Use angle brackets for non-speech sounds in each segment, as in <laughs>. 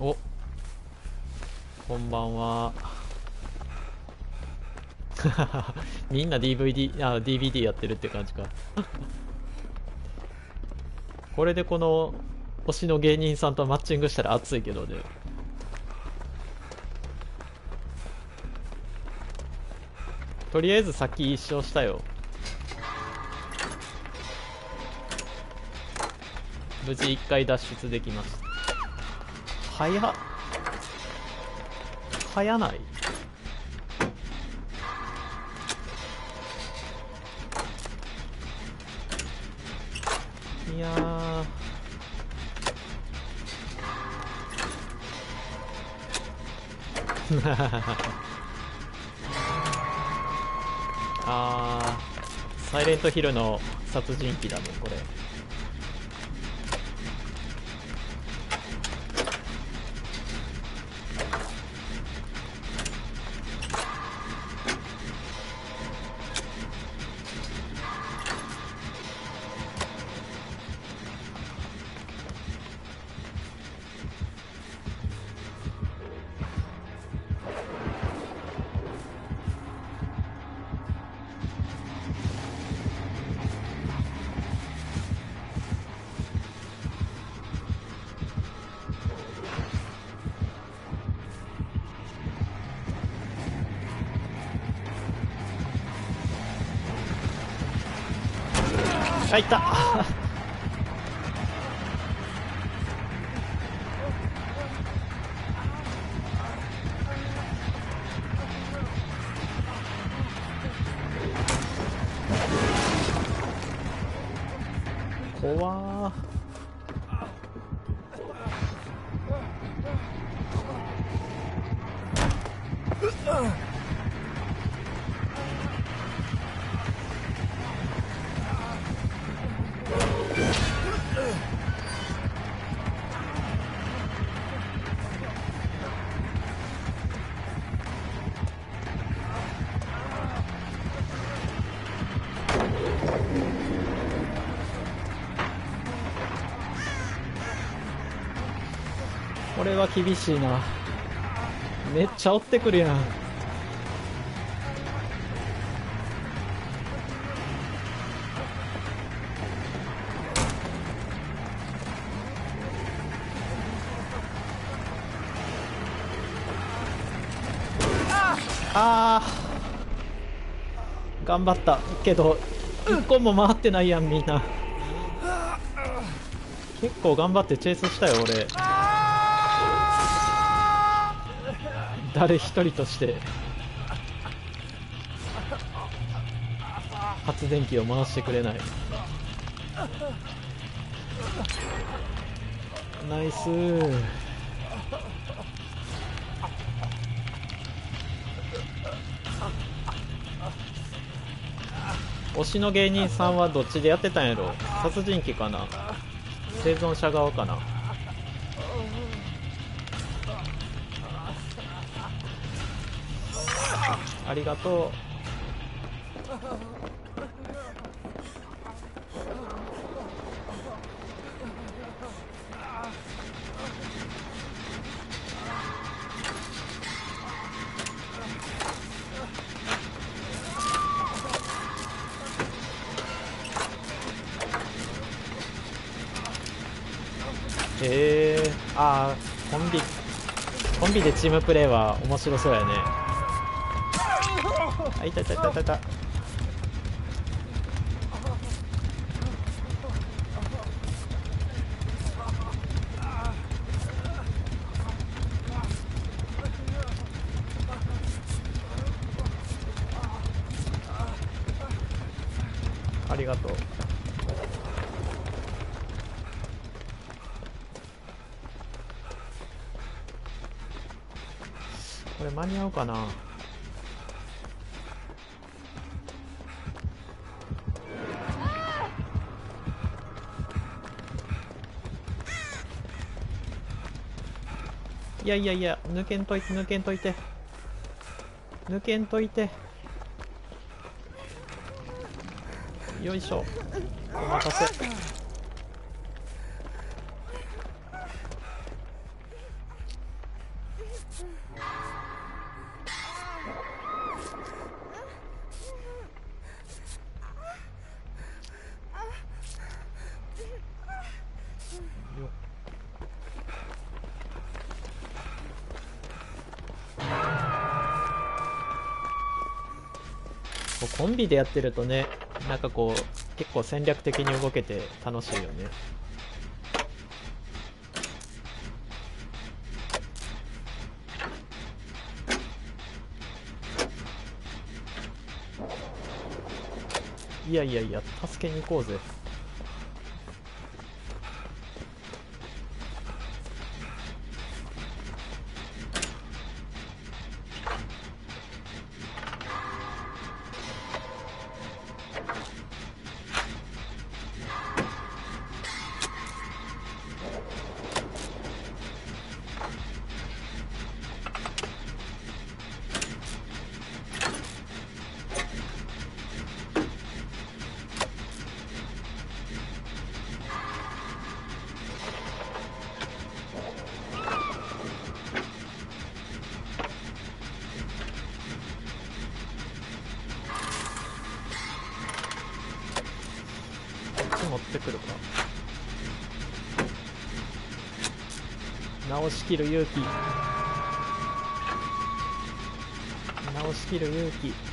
お。こんばんは。<laughs> みんな DVD あ DVD やってるって感じか。<laughs> これでこの推しの芸人さんとマッチングしたら熱いけどね。とりあえずさっき一勝したよ。無事1回脱出できました。早っ。早ない？いや <laughs> あサイレントヒルの殺人鬼だねこれ。入った。は厳しいな。めっちゃ追ってくるやん。あー。頑張った。けど一個も回ってないやんみんな。結構頑張ってチェイスしたよ俺。誰一人として発電機を回してくれない。ナイス。推しの芸人さんはどっちでやってたんやろ？殺人鬼かな？生存者側かな？ありがとう。へえあーコンビコンビでチームプレーは面白そうやね。あいたいたいたいたい。たありがとう。これ間に合うかな？いやいやいや抜けんといて抜けんといて。抜けんといて。よいしょ。お待たせ。コンビでやってるとねなんかこう結構戦略的に動けて楽しいよね。いやいやいや助けに行こうぜ。しきる勇気。直しきる勇気。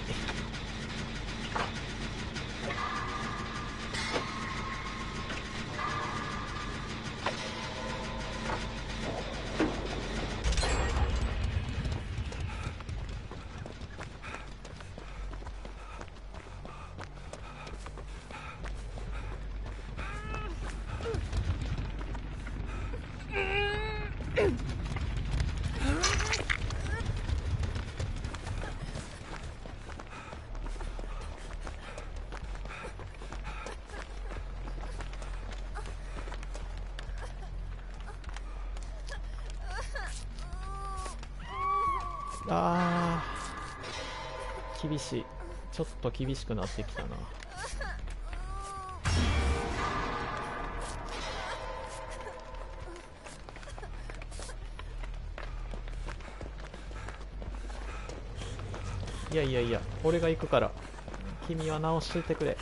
厳しい。ちょっと厳しくなってきたな。いやいやいや俺が行くから。君は直しといてくれ。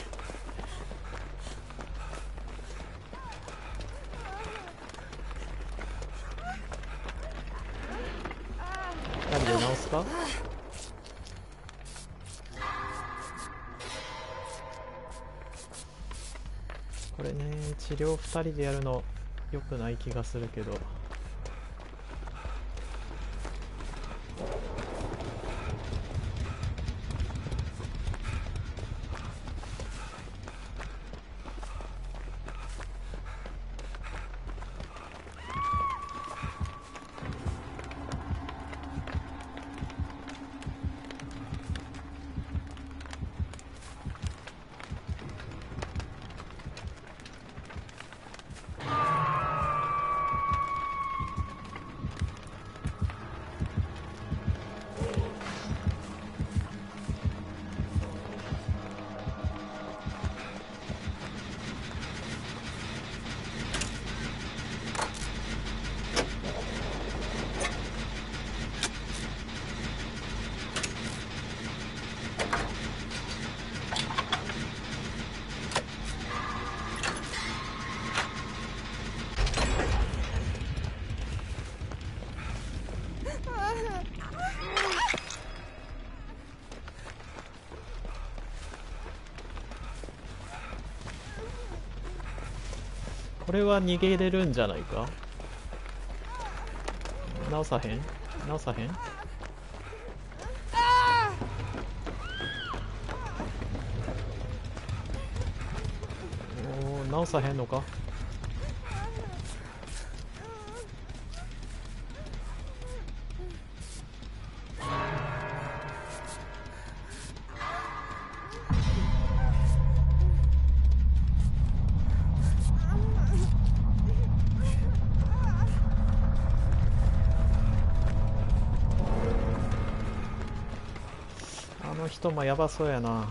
二人で直すか？治療2人でやるの良くない気がするけど。れは逃げれるんじゃないか？直さへん？直さへん？おー直さへんのか？あやばそうやな。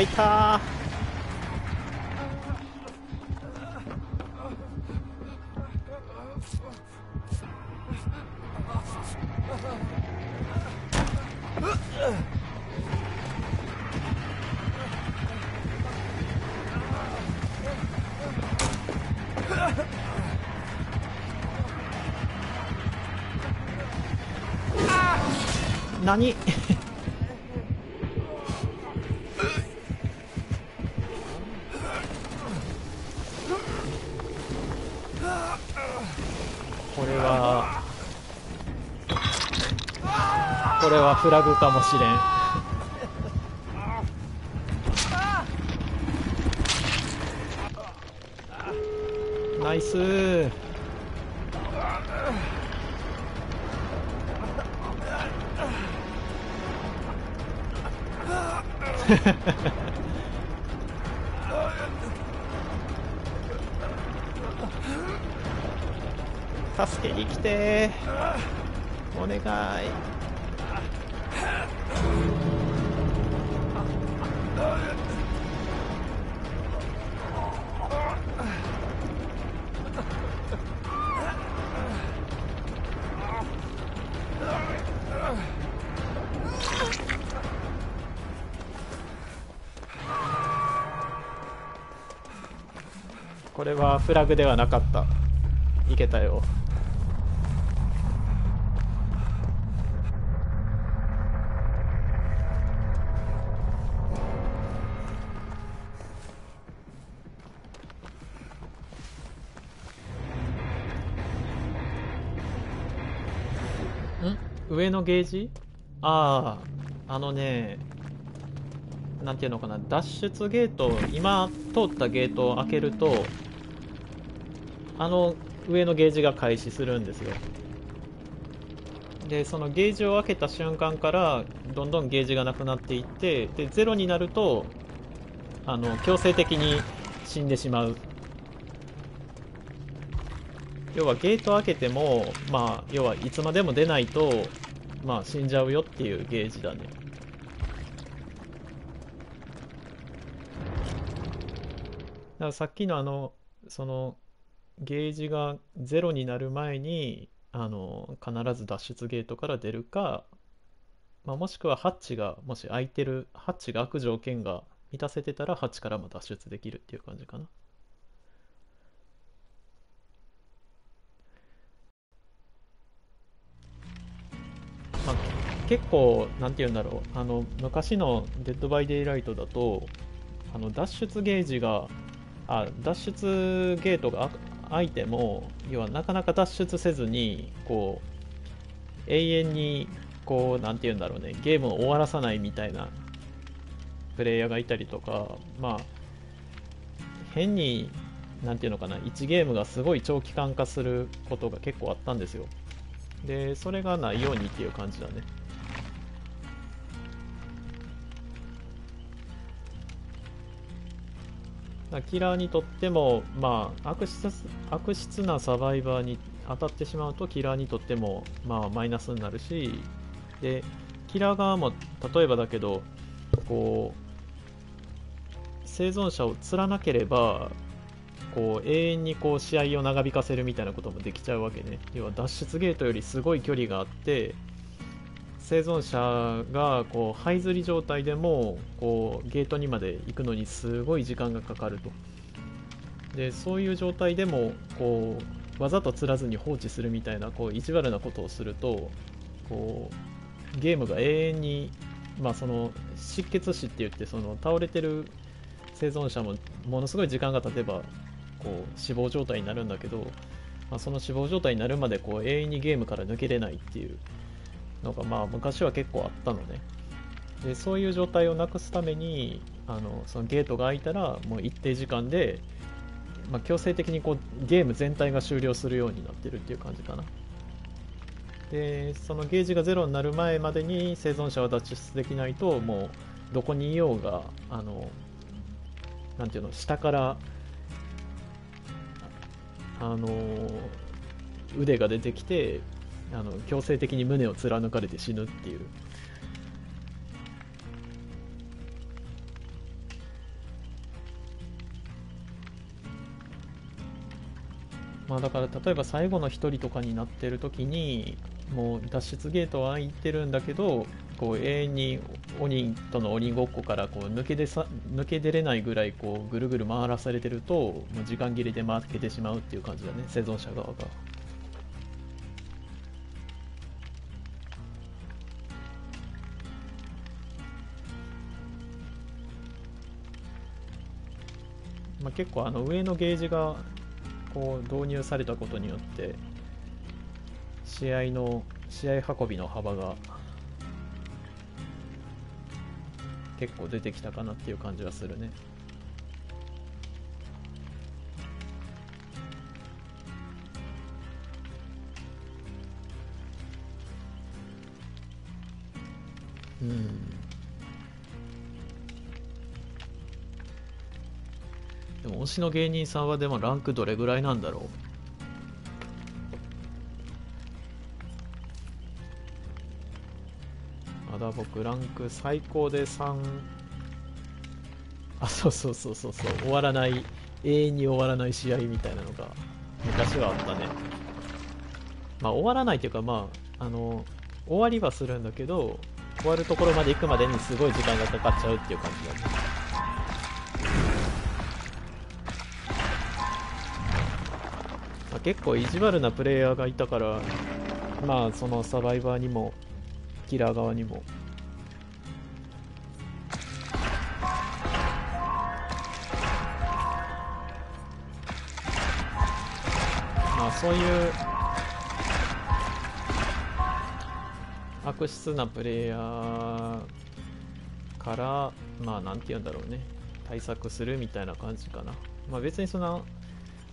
えいたー。何？れはフラグかもしれん。ナイス。<laughs> 助けに来て。お願い。フラグではなかった。いけたよ。ん？上のゲージ？あああのねなんていうのかな。脱出ゲート今通ったゲートを開けるとあの上のゲージが開始するんですよ。でそのゲージを開けた瞬間からどんどんゲージがなくなっていってでゼロになるとあの強制的に死んでしまう。要はゲート開けてもまあ要はいつまでも出ないとまあ死んじゃうよっていうゲージだね。だからさっきのあのそのゲージがゼロになる前にあの必ず脱出ゲートから出るか、まあ、もしくはハッチがもし開いてるハッチが開く条件が満たせてたらハッチからも脱出できるっていう感じかな。まあ、結構なんて言うんだろう。あの昔の「デッド・バイ・デイライト」だとあの脱出ゲージがあ脱出ゲートが開いても要はなかなか脱出せずにこう永遠にこうなんて言うんだろうねゲームを終わらさないみたいなプレイヤーがいたりとかまあ変になんていうのかな1ゲームがすごい長期間化することが結構あったんですよ。でそれがないようにっていう感じだね。キラーにとっても、まあ、悪質悪質なサバイバーに当たってしまうとキラーにとっても、まあ、マイナスになるしでキラー側も例えばだけどこう生存者を釣らなければこう永遠にこう試合を長引かせるみたいなこともできちゃうわけね。要は脱出ゲートよりすごい距離があって生存者がこう這いずり状態でもこうゲートにまで行くのにすごい時間がかかると。でそういう状態でもこうわざと釣らずに放置するみたいなこう意地悪なことをするとこうゲームが永遠に、まあ、その失血死って言ってその倒れてる生存者もものすごい時間が経てばこう死亡状態になるんだけど、まあ、その死亡状態になるまでこう永遠にゲームから抜けれないっていう。のがまあ昔は結構あったのね。でそういう状態をなくすためにあのそのゲートが開いたらもう一定時間で、まあ、強制的にこうゲーム全体が終了するようになってるっていう感じかな。でそのゲージがゼロになる前までに生存者は脱出できないともうどこにいようがあのなんていうの下からあの腕が出てきてあの強制的に胸を貫かれて死ぬっていうまあだから例えば最後の1人とかになってる時にもう脱出ゲートは開いてるんだけどこう永遠に鬼との鬼ごっこからこう抜け出さ抜け出れないぐらいこうぐるぐる回らされてるともう時間切れで負けてしまうっていう感じだね生存者側が。まあ、結構あの上のゲージがこう導入されたことによって試合の試合運びの幅が結構出てきたかなっていう感じはするね。うん。でも推しの芸人さんはでもランクどれぐらいなんだろう？まだ僕ランク最高で3あそうそうそうそうそう。終わらない永遠に終わらない試合みたいなのが昔はあったね。まあ終わらないというかまああの終わりはするんだけど終わるところまで行くまでにすごい時間がかかっちゃうっていう感じだねまあ結構意地悪なプレイヤーがいたからまあそのサバイバーにもキラー側にも。まあそういう悪質なプレイヤーからまあなんて言うんだろうね。対策するみたいな感じかな。まあ別にそんな、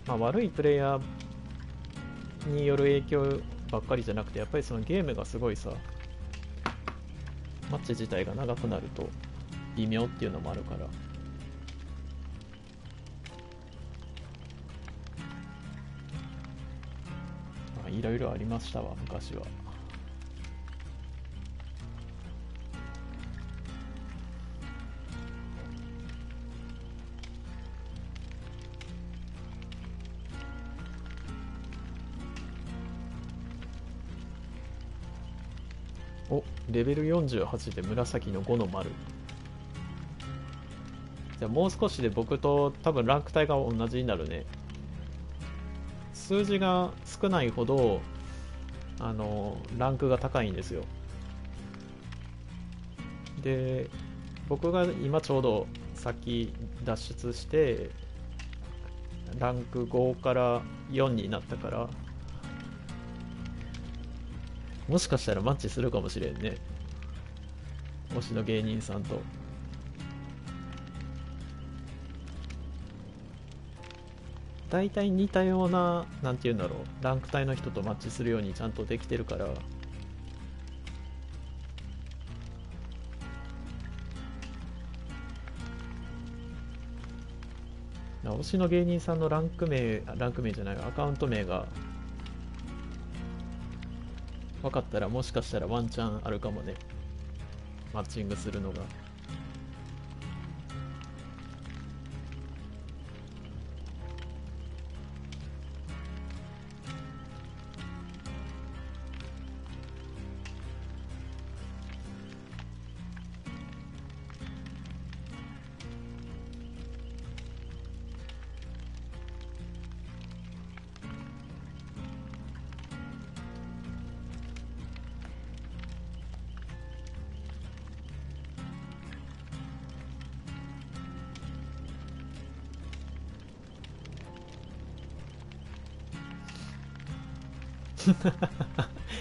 まあ、悪いプレイヤーによる影響ばっかりじゃなくてやっぱりそのゲームがすごいさマッチ自体が長くなると微妙っていうのもあるから。いろいろありましたわ昔は。レベル48で紫の5の丸。じゃあもう少しで僕と多分ランク帯が同じになるね。数字が少ないほどあのランクが高いんですよ。で僕が今ちょうどさっき脱出してランク5から4になったからもしかしたらマッチするかもしれんね。推しの芸人さんと。大体似たようななんて言うんだろう。ランク帯の人とマッチするようにちゃんとできてるから。推しの芸人さんのランク名ランク名じゃないアカウント名が分かったらもしかしたらワンチャンあるかもね。マッチングするのが。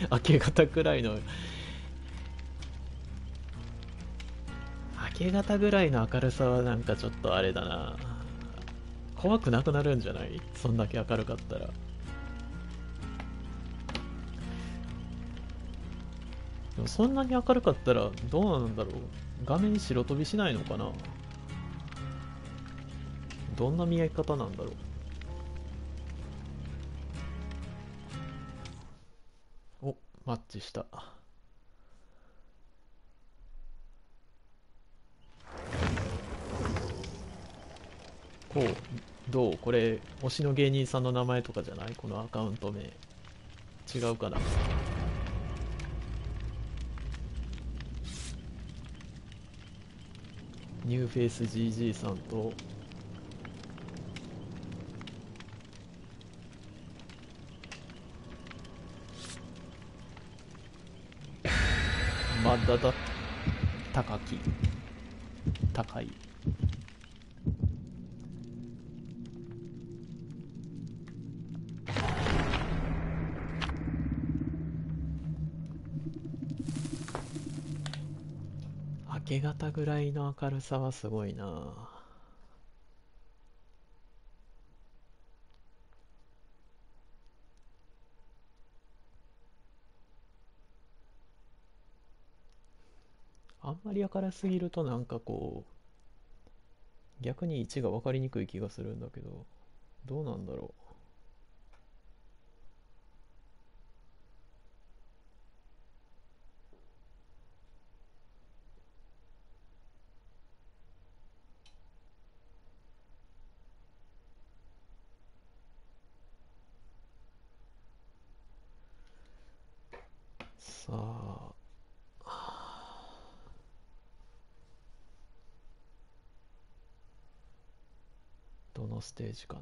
<laughs> 明け方くらいの明け方ぐらいの明るさはなんかちょっとあれだな。怖くなくなるんじゃない？そんだけ明るかったら。でもそんなに明るかったらどうなんだろう。画面白飛びしないのかな。どんな見え方なんだろう。マッチした。こうどう？これ推しの芸人さんの名前とかじゃない？このアカウント名。違うかな？ニューフェイス GG さんとまだだ高き高い。明け方ぐらいの明るさはすごいなまり明るすぎるとなんかこう逆に位置が分かりにくい気がするんだけどどうなんだろう。さあ。のステージかな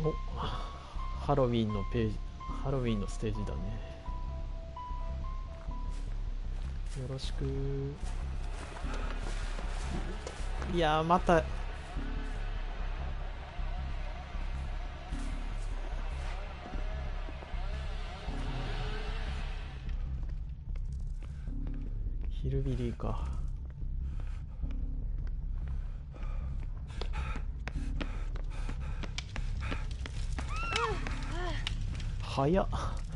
おハロウィンのページハロウィンのステージだね。よろしく。いやまた。ヒルビリーか。早っ。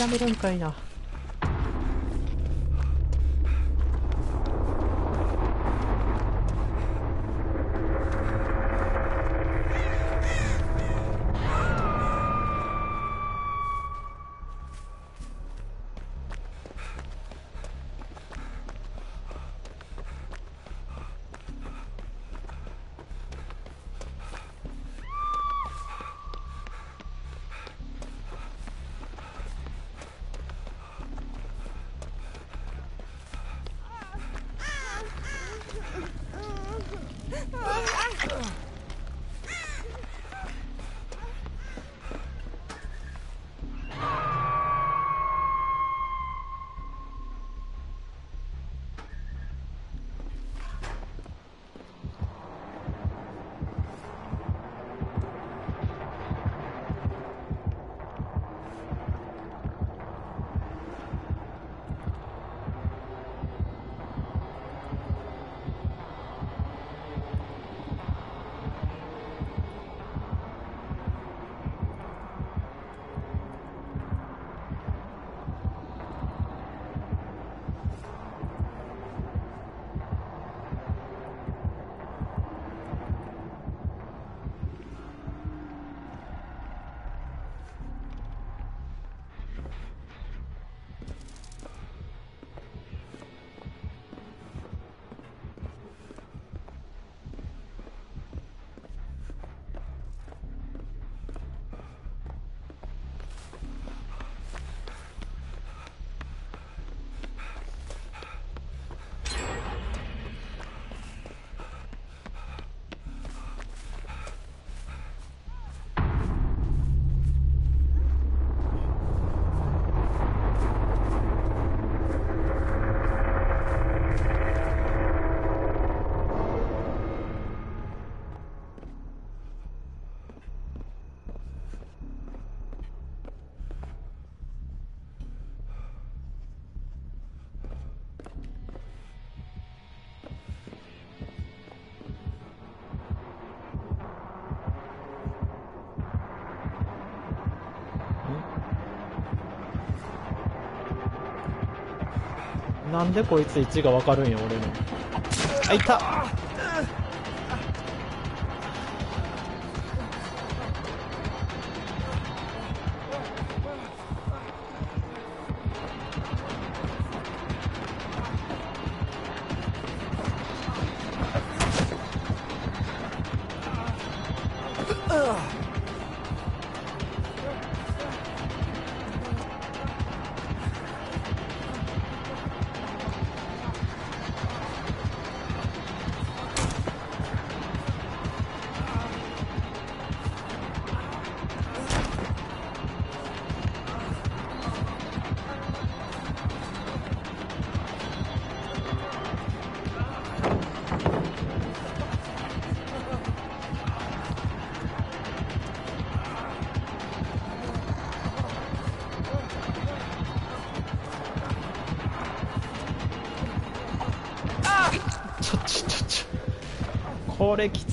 諦めるんかいな。なんでこいつ位置がわかるんや俺の。あいた。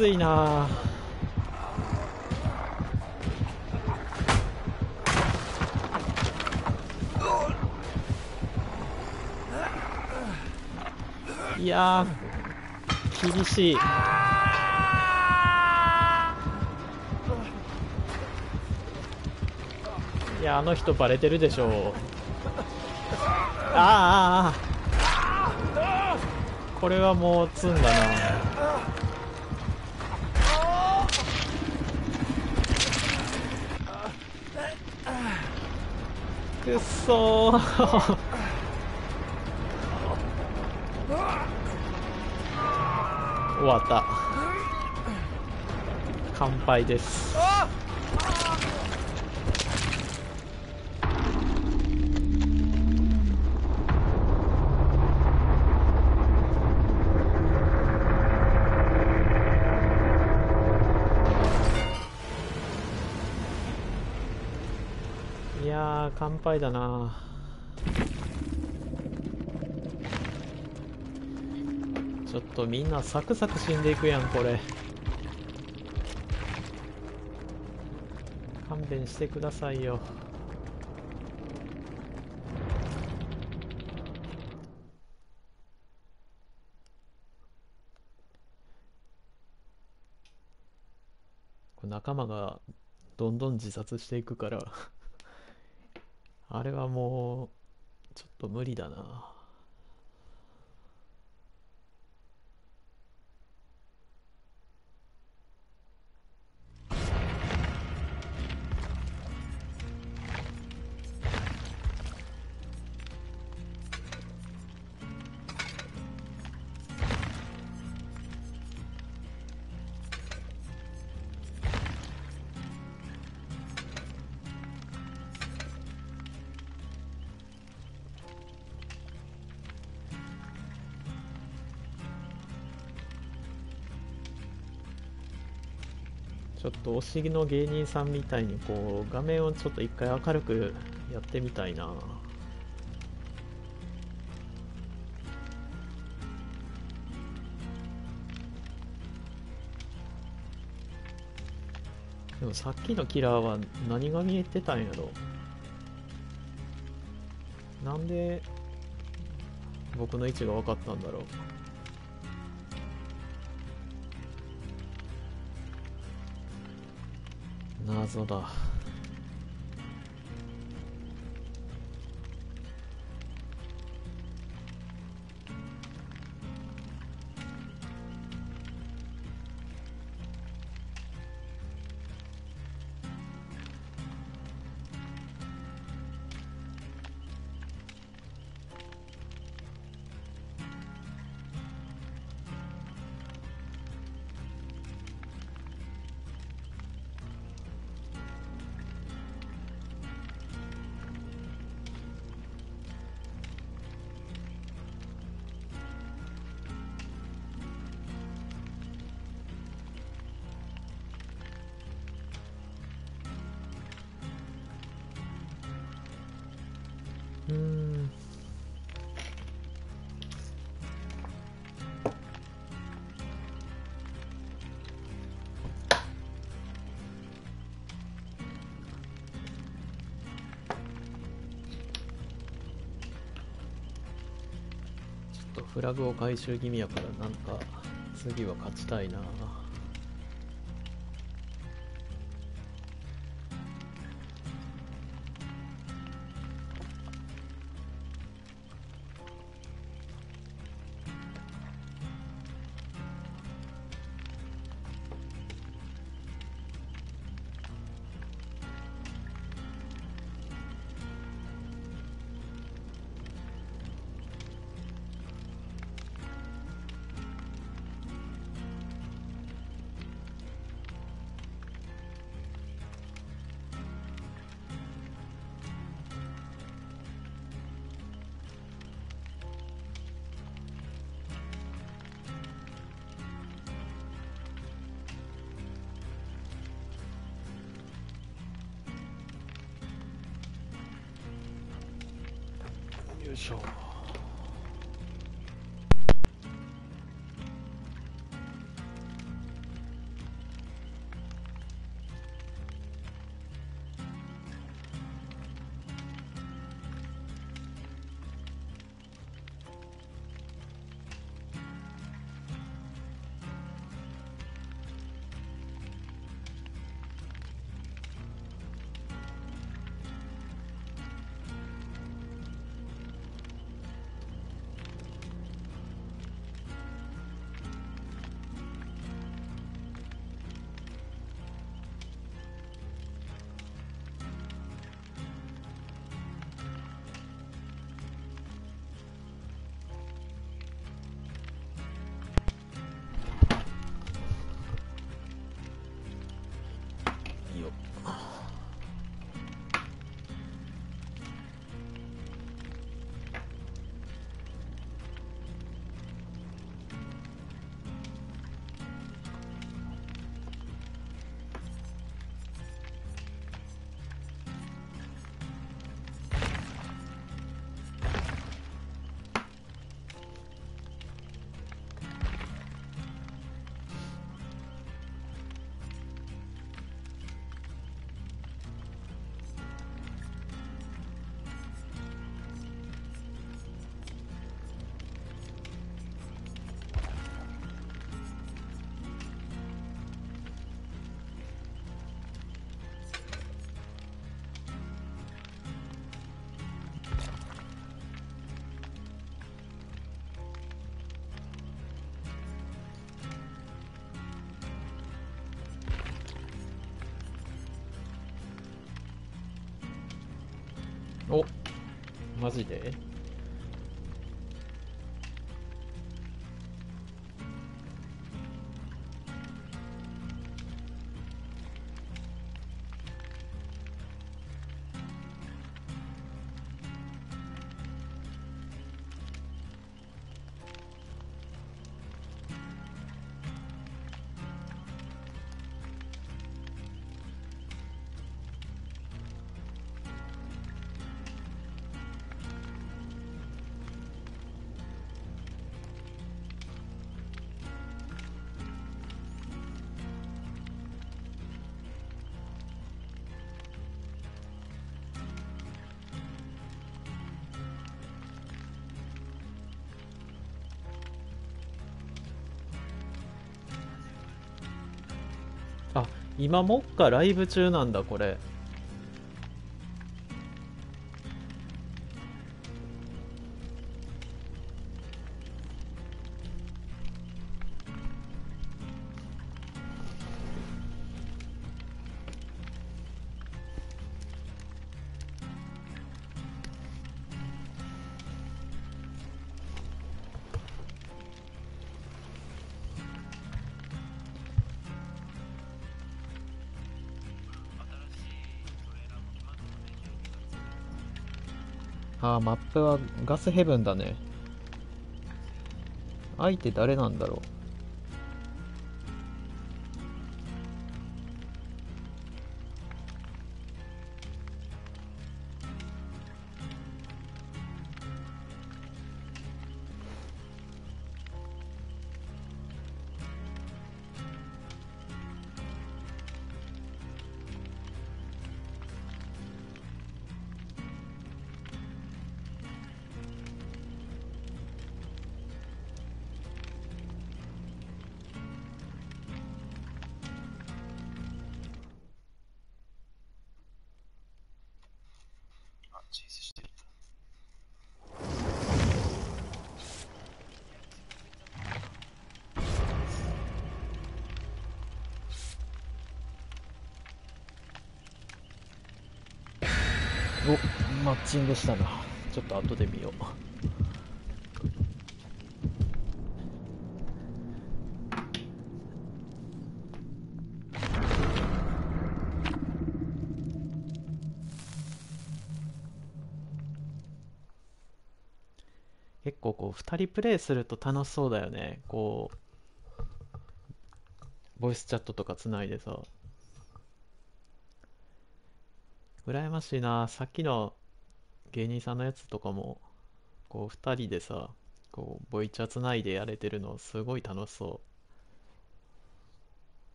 これきついな。ぁいやー厳しい。いやあの人バレてるでしょう。あーあこれはもう積んだな。そ終わった。乾杯です。いや乾杯だな。ちょっとみんなサクサク死んでいくやんこれ。勘弁してくださいよ。仲間がどんどん自殺していくから。あれはもうちょっと無理だな。お尻の芸人さんみたいにこう画面をちょっと一回明るくやってみたいな。でもさっきのキラーは何が見えてたんやろ。なんで僕の位置が分かったんだろう。そうだ。ラグを回収気味やからなんか次は勝ちたいな。マジで？今もっかライブ中なんだこれ。プはガスヘブンだね。相手誰なんだろう。チェイスしてる。おマッチングしたな。ちょっと後で見よう。2人プレイすると楽しそうだよね。こうボイスチャットとかつないでさ。羨ましいな。さっきの芸人さんのやつとかもこう2人でさこうボイチャつないでやれてるのすごい楽しそう。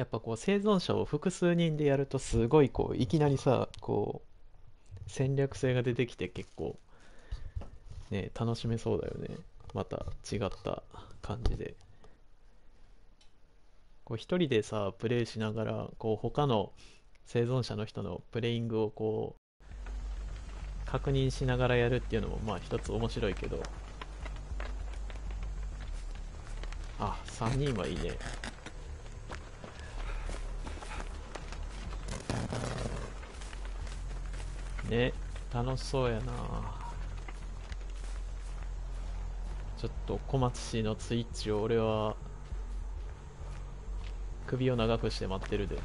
やっぱこう生存者を複数人でやるとすごいこういきなりさこう戦略性が出てきて結構ね楽しめそうだよね。また違った感じで。こう一人でさプレイしながらこう他の生存者の人のプレイングをこう確認しながらやるっていうのもまあ一つ面白いけど。あ3人はいいね。ね楽しそうやな。ちょっと小松氏のツイッチを俺は首を長くして待ってるで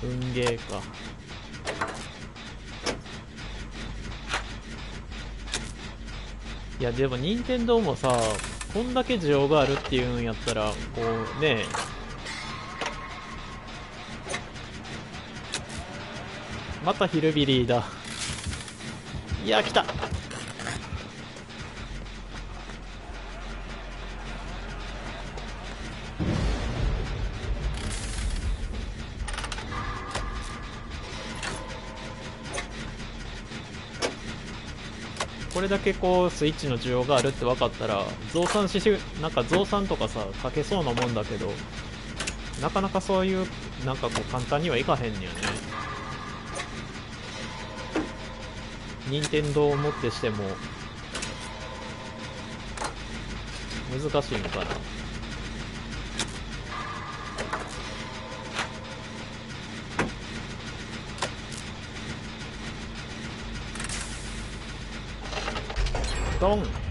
運ゲーかいやでも任天堂もさこんだけ需要があるっていうんやったらこうね。またヒルビリーだ。いや来た。だけこうスイッチの需要があるって分かったら増産ししなんか増産とかさかけそうなもんだけどなかなかそういうなんかこう簡単にはいかへんのよね。任天堂をもってしても難しいのかな。ド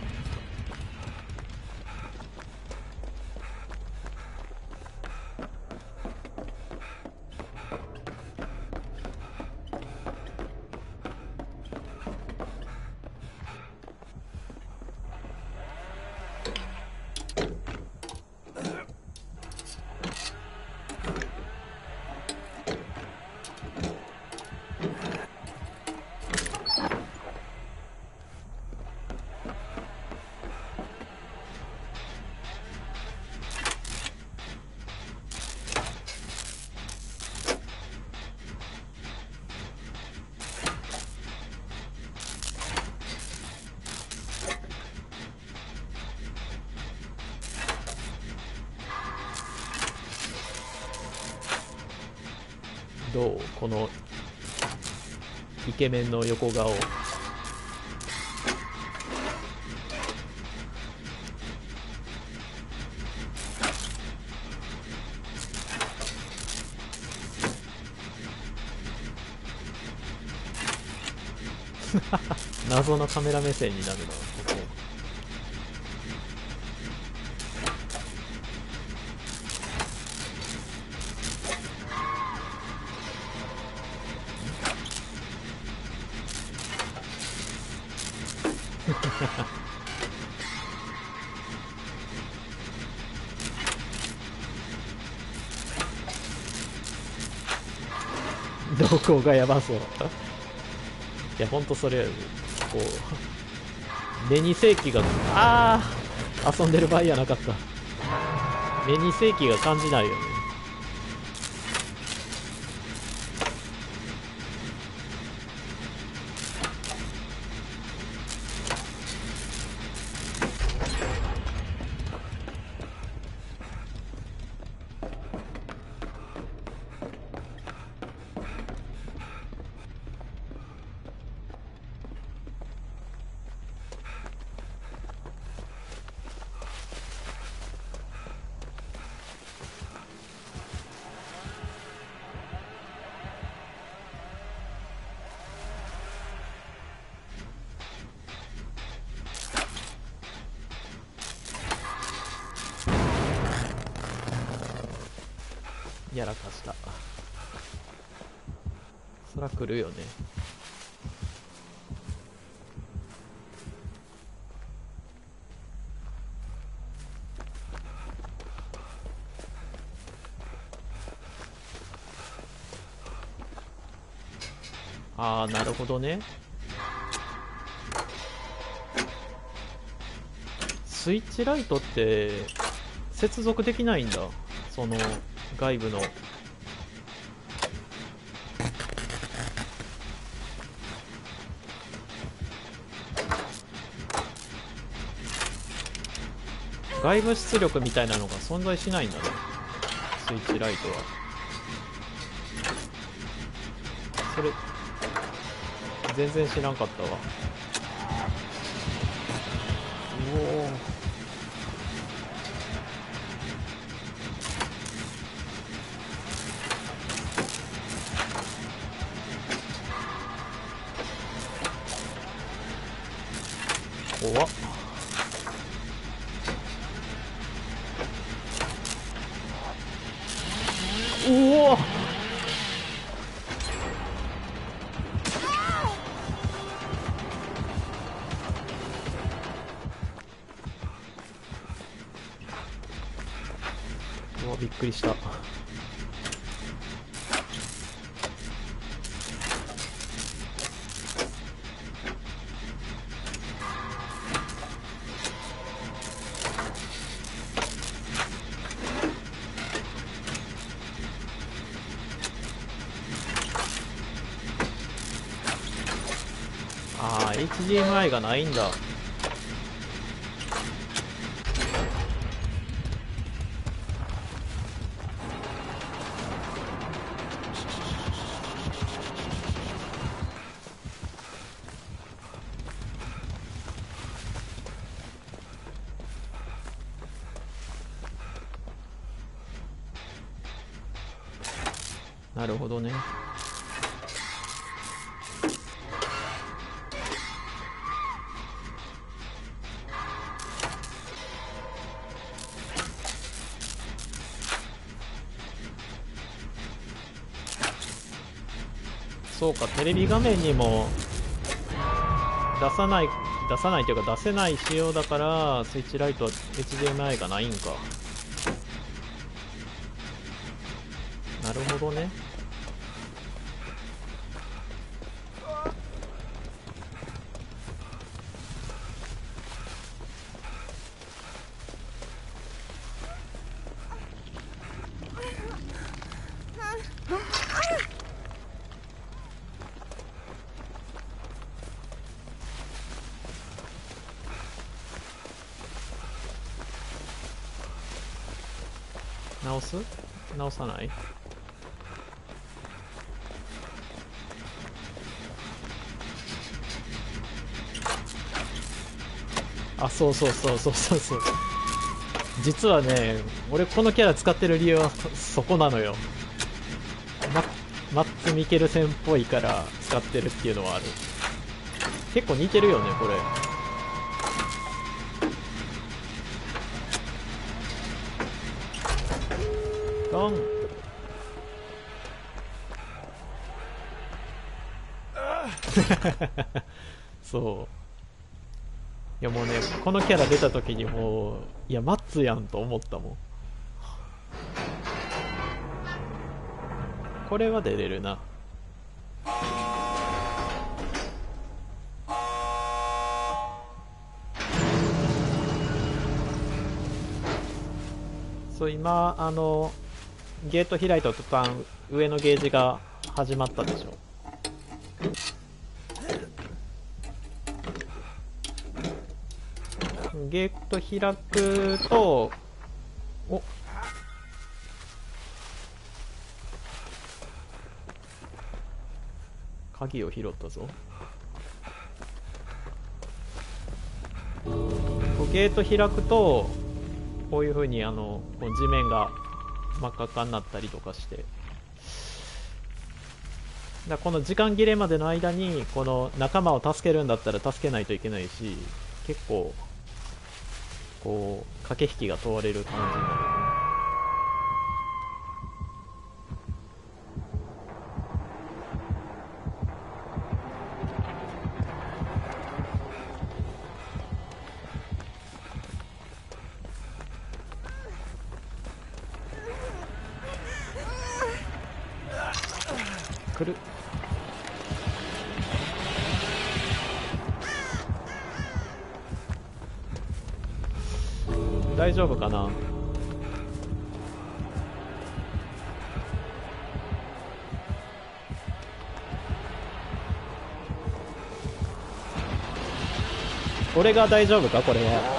どうこのイケメンの横顔。<laughs> 謎のカメラ目線になるな。ここ動向がやばそう。いやほんとそれこう目に世紀がああ遊んでる場合やなかった。目に世紀が感じないよねやらかしたそら来るよねなるほどね。スイッチライトって接続できないんだ。その外部の。外部出力みたいなのが存在しないんだね。スイッチライトは。それ全然知らんかったわ。HDMI がないんだ。そうかテレビ画面にも出さない出さないというか出せない仕様だからスイッチライトは HDMI がないんか。さない？あそうそうそうそうそうそう。実はね俺このキャラ使ってる理由はそこなのよ。ママッツ・ミケルセンっぽいから使ってるっていうのはある。結構似てるよねこれ。<laughs> そう。いやもうねこのキャラ出た時にもういやマッツやんと思ったもん。これは出れるな。そう今あのゲート開いた途端上のゲージが始まったでしょ。ゲート開くとお鍵を拾ったぞ。ゲート開くとこういう風にあのこう地面が真っ赤っかになったりとかして。だこの時間切れまでの間にこの仲間を助けるんだったら助けないといけないし結構こう駆け引きが問われる感じになる。大丈夫かな？俺が大丈夫か？これ。は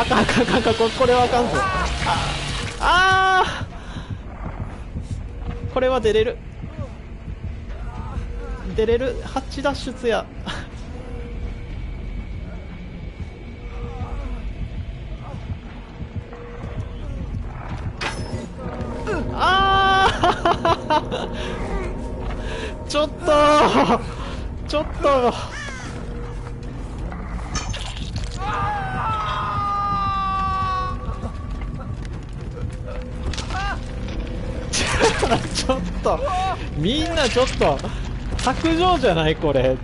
あかんあかんあかんかんこれはあかんぞああこれは出れる出れるハッチ脱出やちょっと白状じゃないこれ。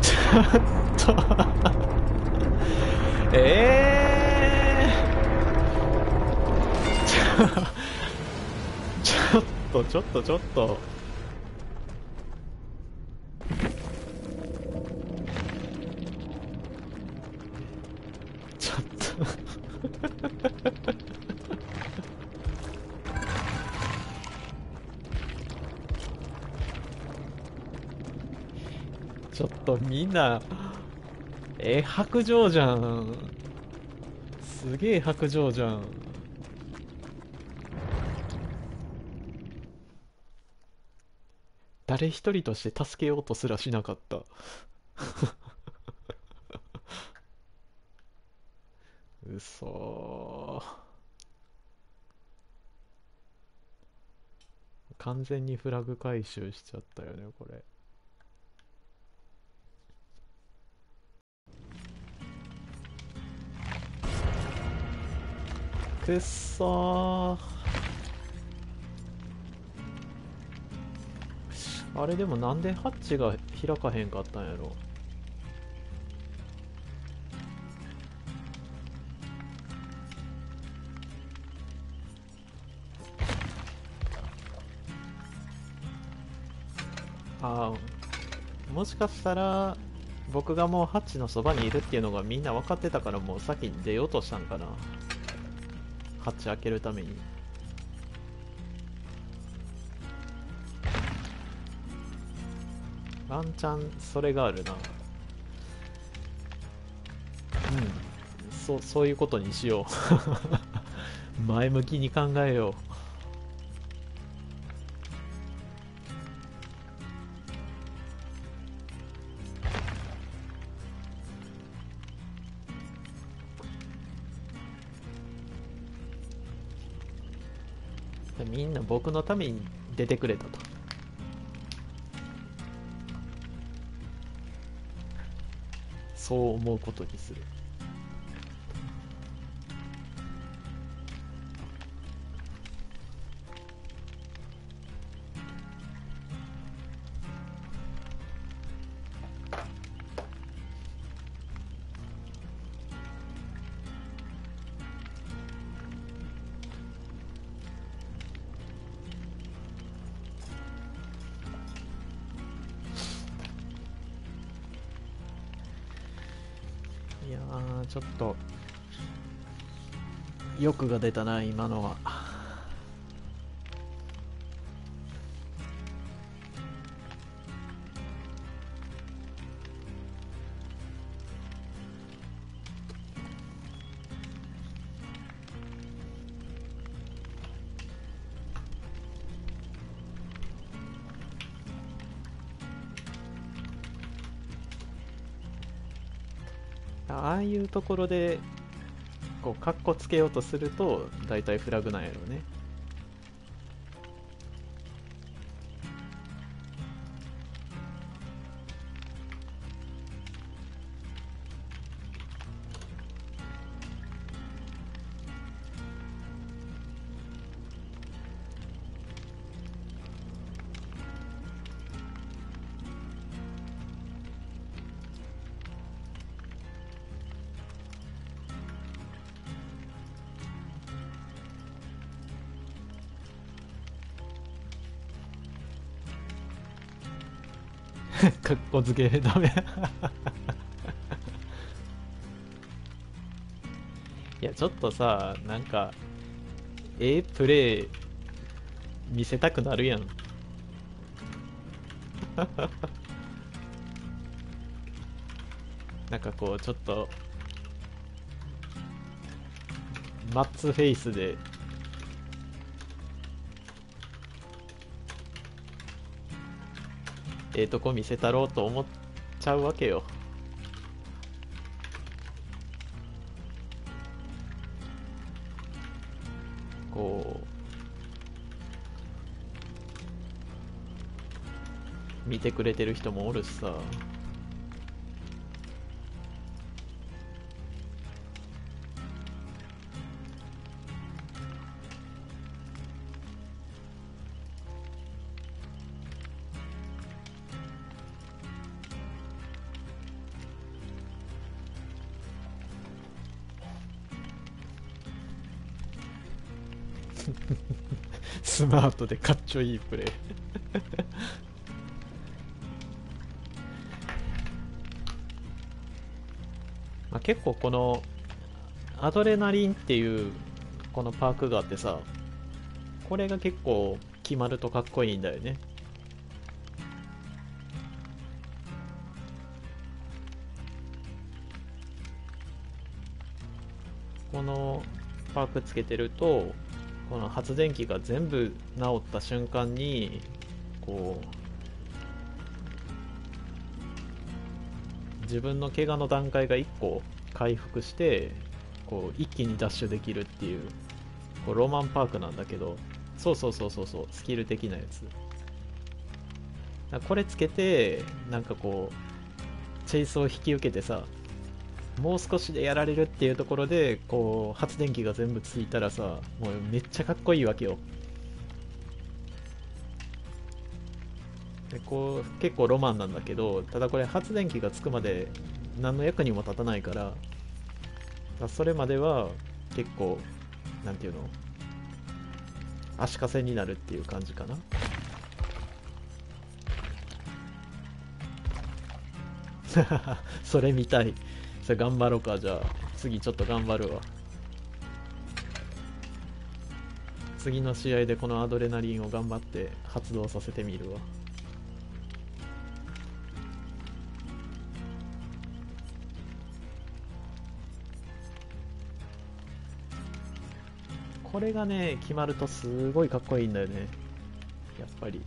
ちょっと。ええー、ちょっとちょっとちょっと。んな、え、白状じゃん。すげえ白状じゃん。誰一人として助けようとすらしなかった。<laughs> 嘘完全にフラグ回収しちゃったよねこれくっそあれでもなんでハッチが開かへんかったんやろああもしかしたら僕がもうハッチのそばにいるっていうのがみんな分かってたからもう先に出ようとしたんかなハッチ開けるために。ワンチャンそれがあるな。うん。そそういうことにしよう。<laughs> 前向きに考えよう。僕のために出てくれたと。そう思うことにする。あちょっと欲が出たな今のは。ところでこうカッコつけようとすると大体フラグなんやろうね。カッコつけ。ダメ。いやちょっとさなんかええプレイ見せたくなるやん。<laughs> なんかこうちょっとマッツフェイスでええとこ見せたろうと思っちゃうわけよ。こう。見てくれてる人もおるしさ。トでかっちょいいプレイ。まあ結構このアドレナリンっていうこのパークがあってさこれが結構決まるとかっこいいんだよね。このパークつけてるとこの発電機が全部治った瞬間にこう自分の怪我の段階が1個回復してこう一気にダッシュできるっていうこうロマンパークなんだけどそうそうそうそうそうスキル的なやつ。これつけてなんかこうチェイスを引き受けてさもう少しでやられるっていうところでこう発電機が全部ついたらさもうめっちゃかっこいいわけよ。でこう結構ロマンなんだけどただこれ発電機がつくまで何の役にも立たないからだそれまでは結構なんていうの足かせになるっていう感じかな。<laughs> それ見たい。頑張ろうか。じゃあ次ちょっと頑張るわ。次の試合でこのアドレナリンを頑張って発動させてみるわ。これがね決まるとすごいかっこいいんだよね。やっぱり。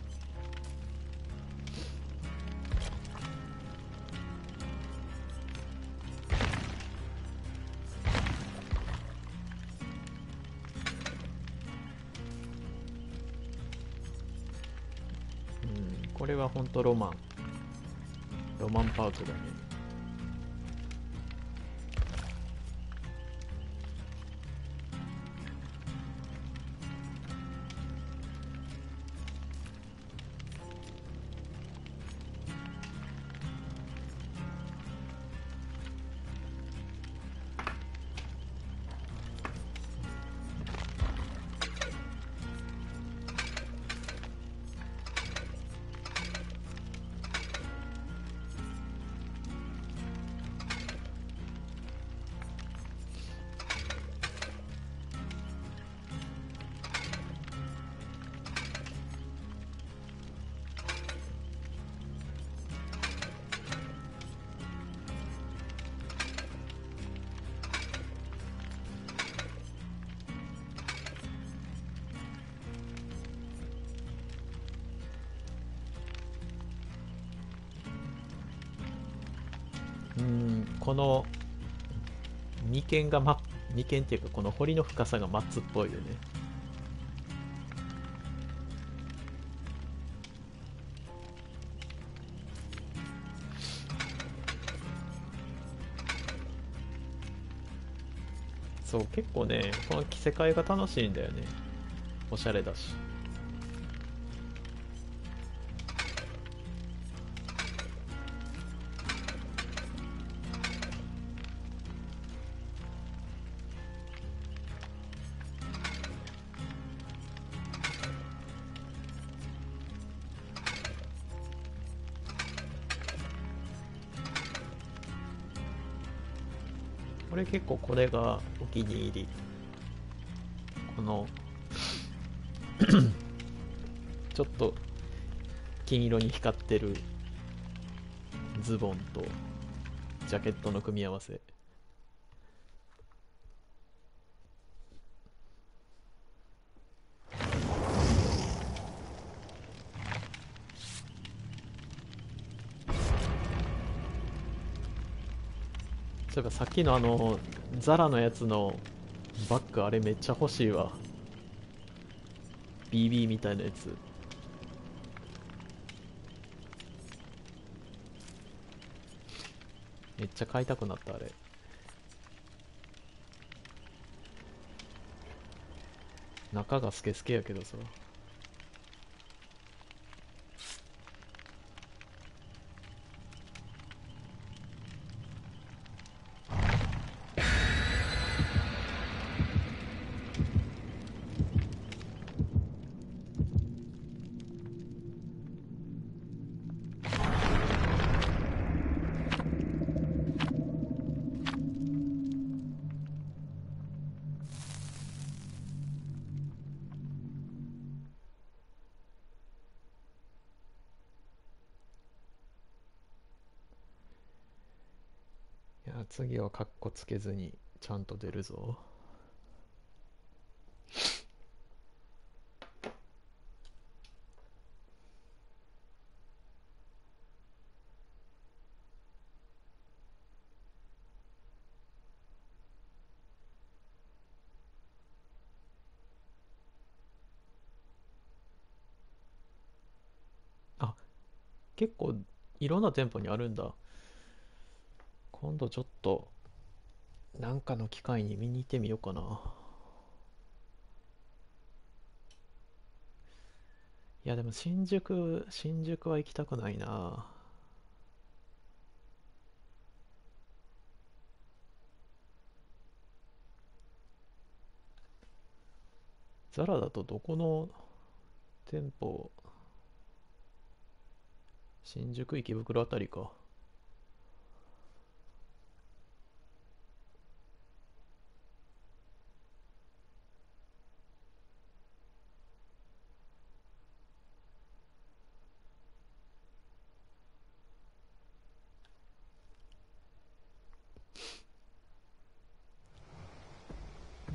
ロマン。ロマンパークだね。この眉間が、ま、眉間っていうかこの彫りの深さがマッツっぽいよね。そう結構ねこの着せ替えが楽しいんだよね。おしゃれだし。結構これがお気に入り。この <clears throat> ちょっと金色に光ってるズボンとジャケットの組み合わせ。そういえばさっきのあのザラのやつのバッグあれめっちゃ欲しいわ。BB みたいなやつ。めっちゃ買いたくなったあれ。中がスケスケやけどさ。次はカッコつけずにちゃんと出るぞ。あ結構いろんな店舗にあるんだ。今度ちょっとなんかの機会に見に行ってみようかな。いやでも新宿新宿は行きたくないな。ザラだとどこの店舗？新宿池袋あたりか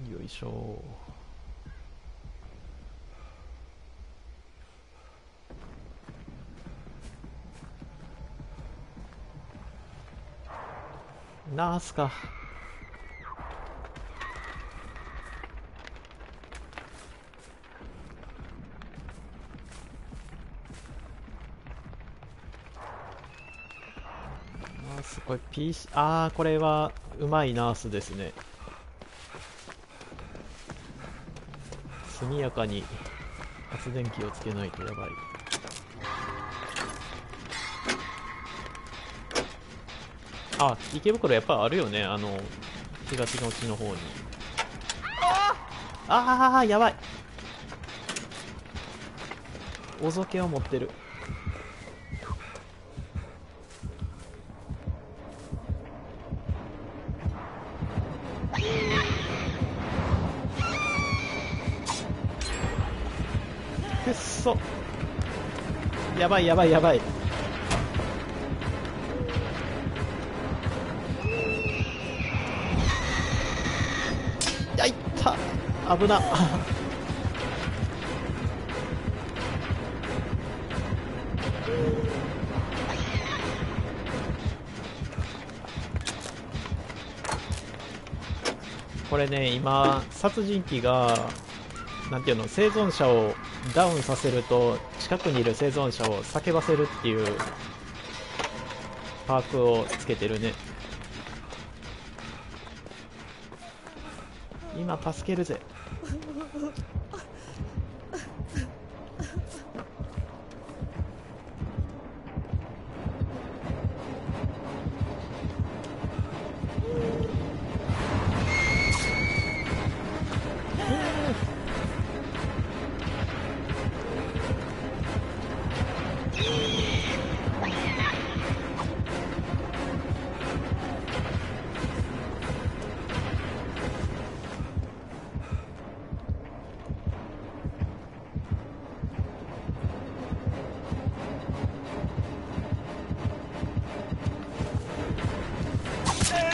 よいしょナースか？ナースこれ PC ああこれはうまいナースですね。速やかに発電機をつけないとやばい。あ池袋やっぱあるよね。あの東口の方に。ああやばい。お酒を持ってるばいやばいやばい。あいった。危な。これね今殺人鬼がなんていうの生存者をダウンさせると近くにいる生存者を叫ばせるっていうパークをつけてるね。今助けるぜ。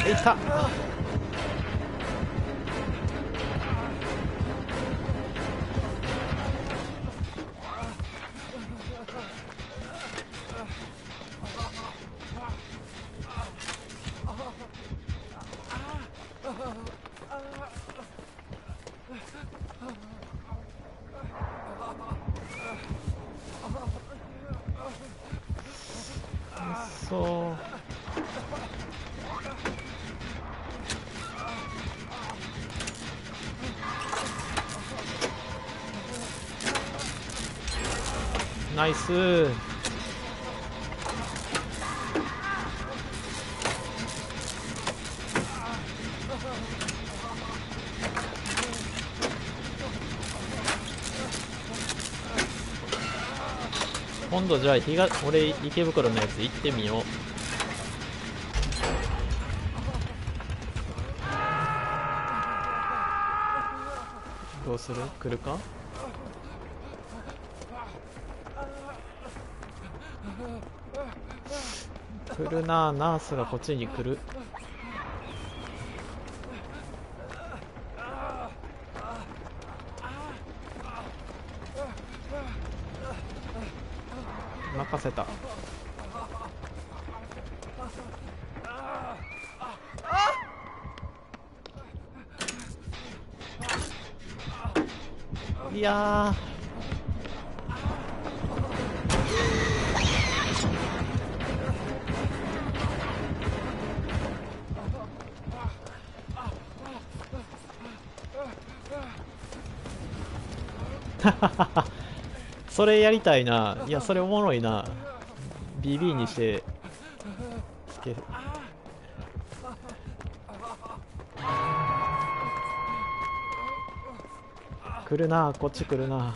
いった。ナイス。今度じゃあ日が俺池袋のやつ行ってみよう。どうする？来るか？来るなナースがこっちに来る。それやりたいな。いやそれおもろいな。BB にして。つけ来るなこっち来るな。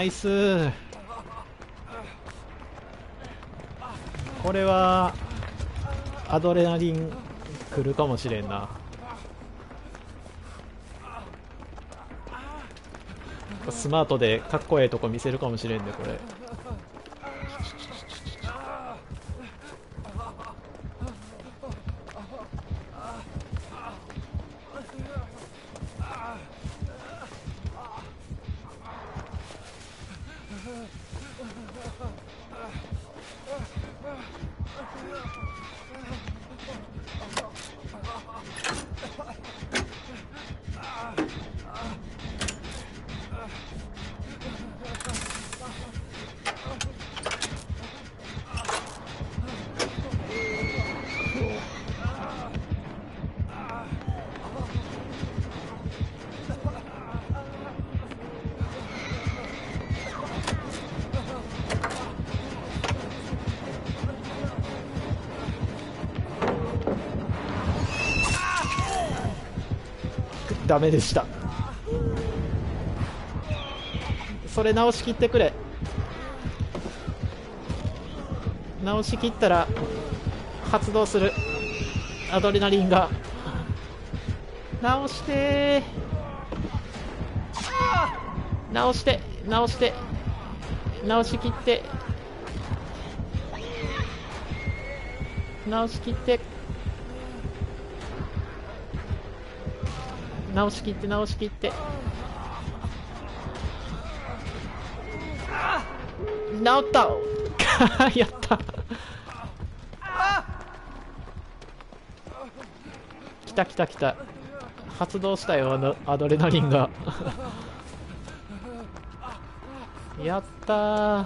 ナイス。これはアドレナリン来るかもしれんな。スマートでかっこええとこ見せるかもしれんねこれ。ダメでした。それ直しきってくれ。直しきったら発動する。アドレナリンが。直して。直して。直して。直しきって。直しきって。直しきって直しきって。直った。<laughs> やった。来た来た来た。発動したよあのアドレナリンが。<laughs> やった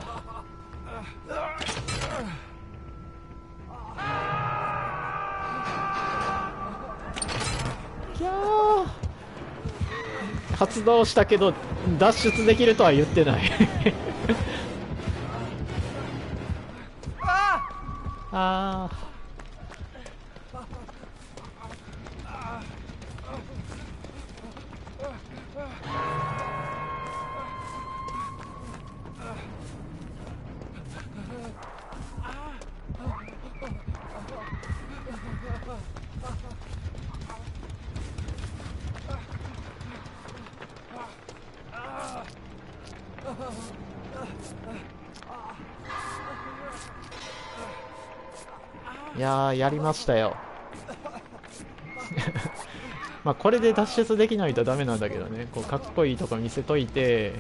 活動したけど脱出できるとは言ってない。やりましたよ。<laughs> まあこれで脱出できないとダメなんだけどね。こうかっこいいとこ見せといて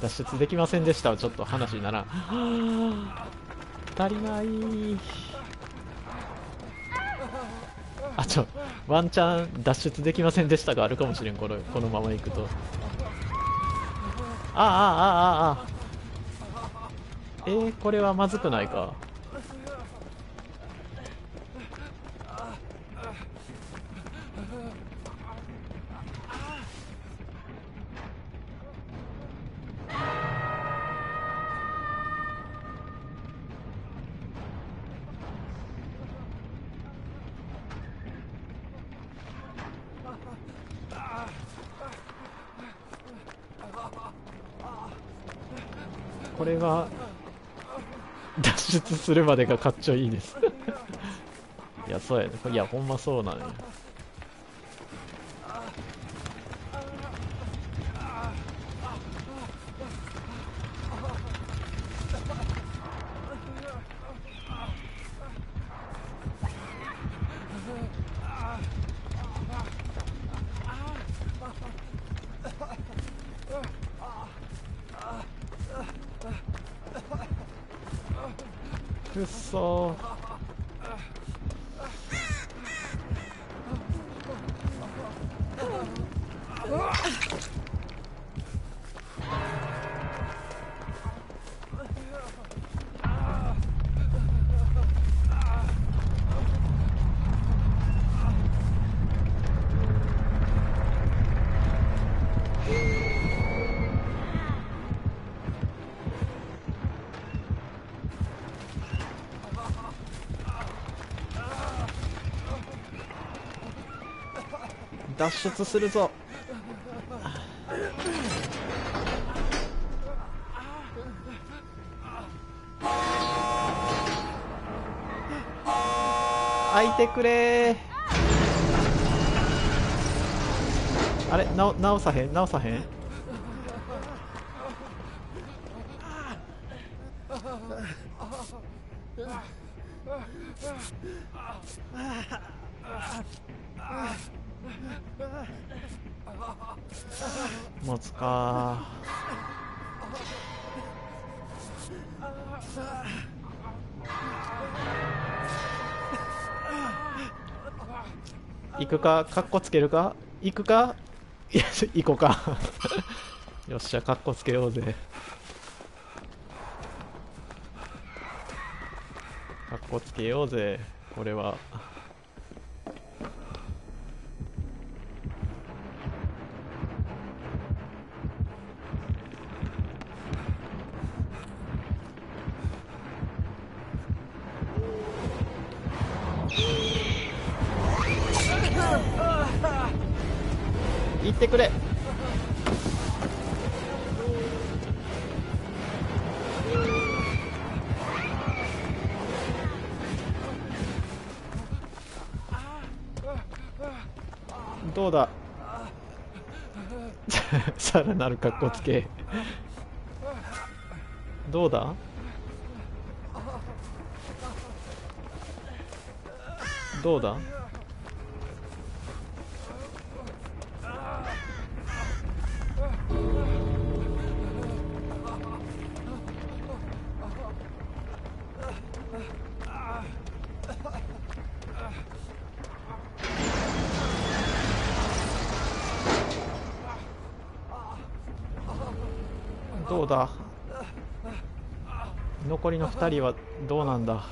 脱出できませんでした。はちょっと話なら <gasps> 足りない。あちょワンチャン脱出できませんでしたがあるかもしれん。このこのままいくと。ああああああ。えー、これはまずくないか。するまでがかっちょいいです。<laughs> いやそうやねいやほんまそうなのよ脱出するぞ。開いてくれあれな直さへん直さへんくかかっこつけるか行くかいや行こうか。<laughs> よっしゃかっこつけようぜ。かっこつけようぜこれはなる格好つけ。どうだ？どうだ？残りの2人はどうなんだ？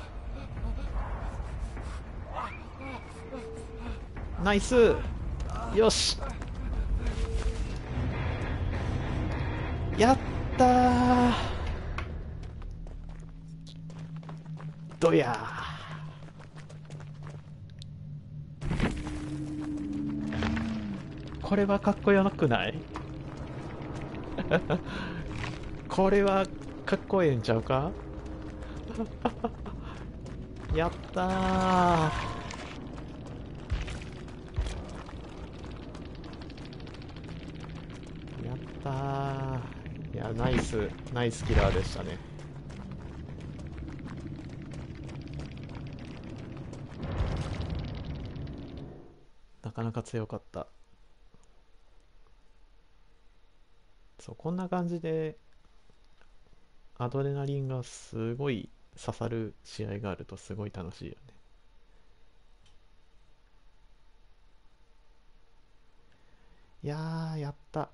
ナイス。よし。やったー。どやこれはかっこよくない？<laughs> これはかっこええんちゃうか？<laughs> やったー。やったー。いやナイスナイスキラーでしたね。なかなか強かった。そうこんな感じでアドレナリンがすごい刺さる試合があるとすごい楽しいよね。いやーやった。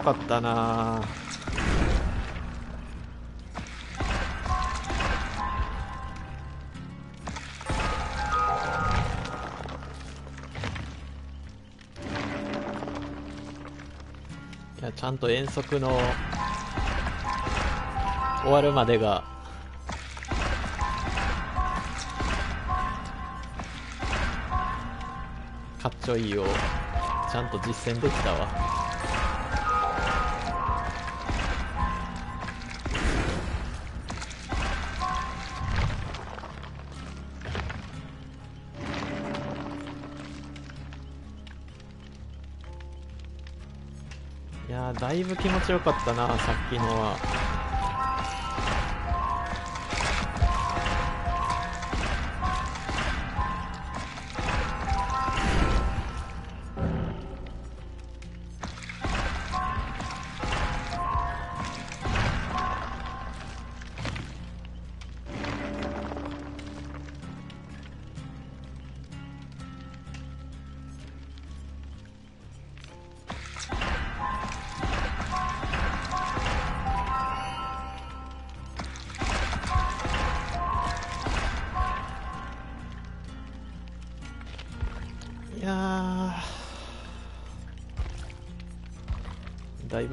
よかったな。いやちゃんと遠足の終わるまでが。かっちょいいをちゃんと実践できたわ。気持ちよかったなさっきのは。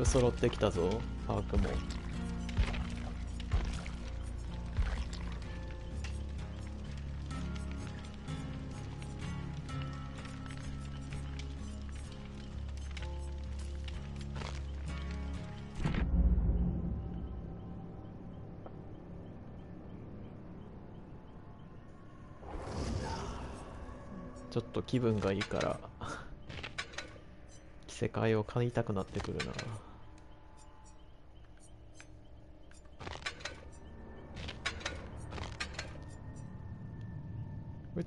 揃ってきたぞパークも。ちょっと気分がいいから <laughs> 着せ替えを買いたくなってくるな。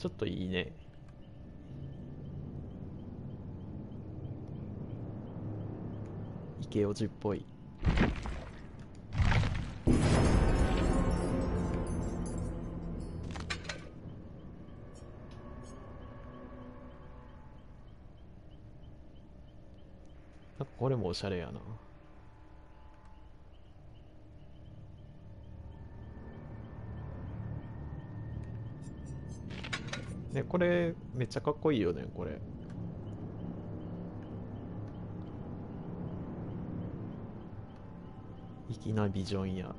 ちょっといいね。池オジっぽい。なんかこれもおしゃれやな。ね、これめっちゃかっこいいよね、これ。粋なビジョンや。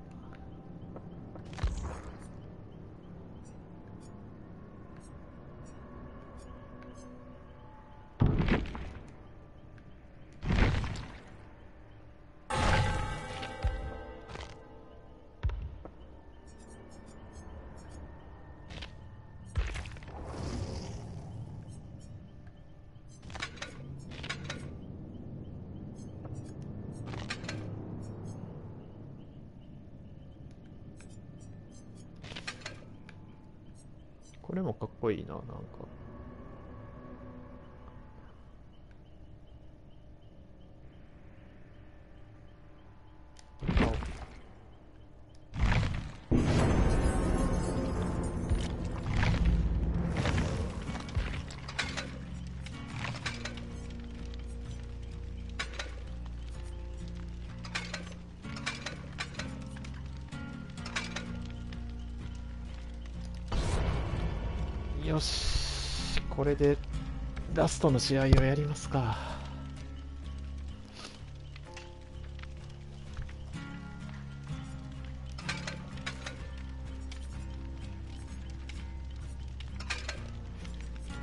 これでラストの試合をやりますか。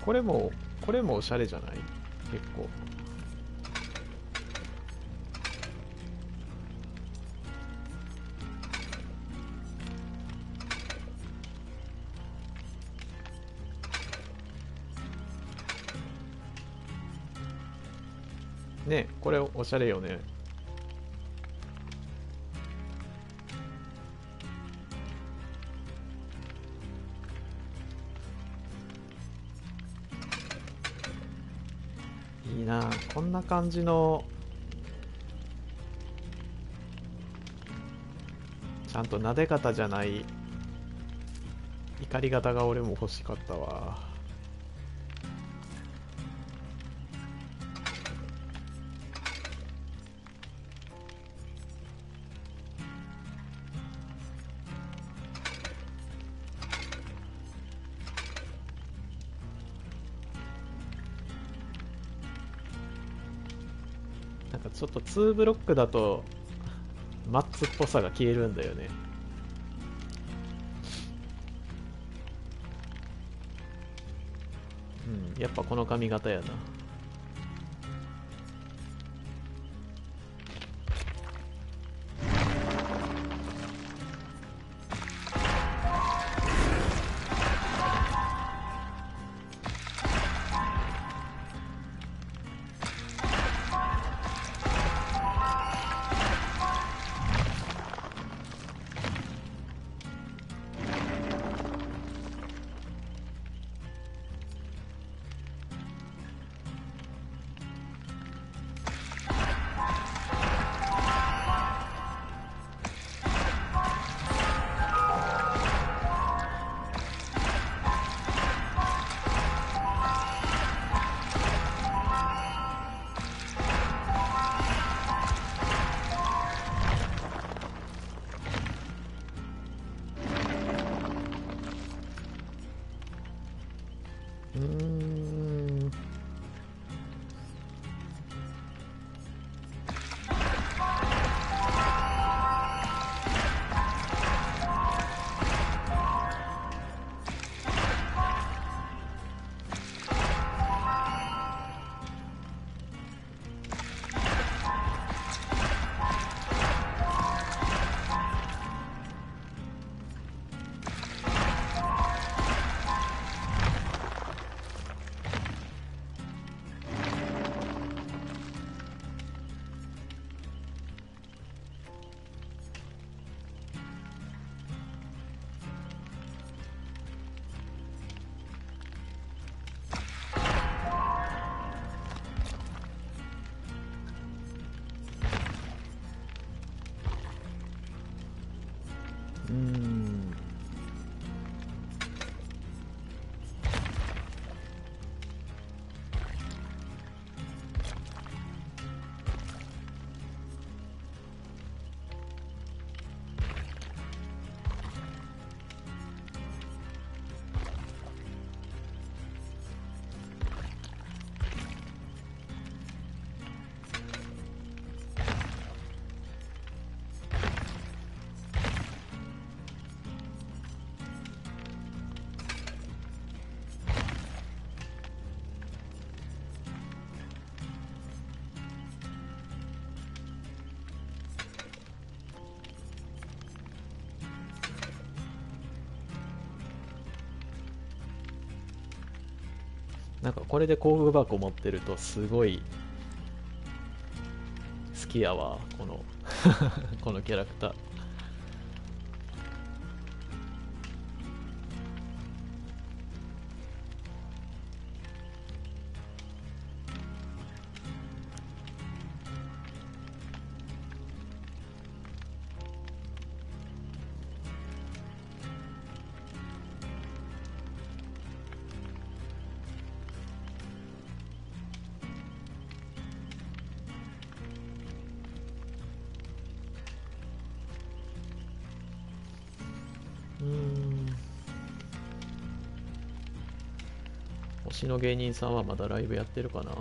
これも、これもおしゃれじゃない？結構。ねこれおしゃれよね。いいなこんな感じのちゃんと撫で方じゃない怒り方が俺も欲しかったわ。2ブロックだとマッツっぽさが消えるんだよね。うんやっぱこの髪型やな。なんかこれで工具箱持ってるとすごい好きやわこの <laughs> このキャラクター。の芸人さんはまだライブやってるかな。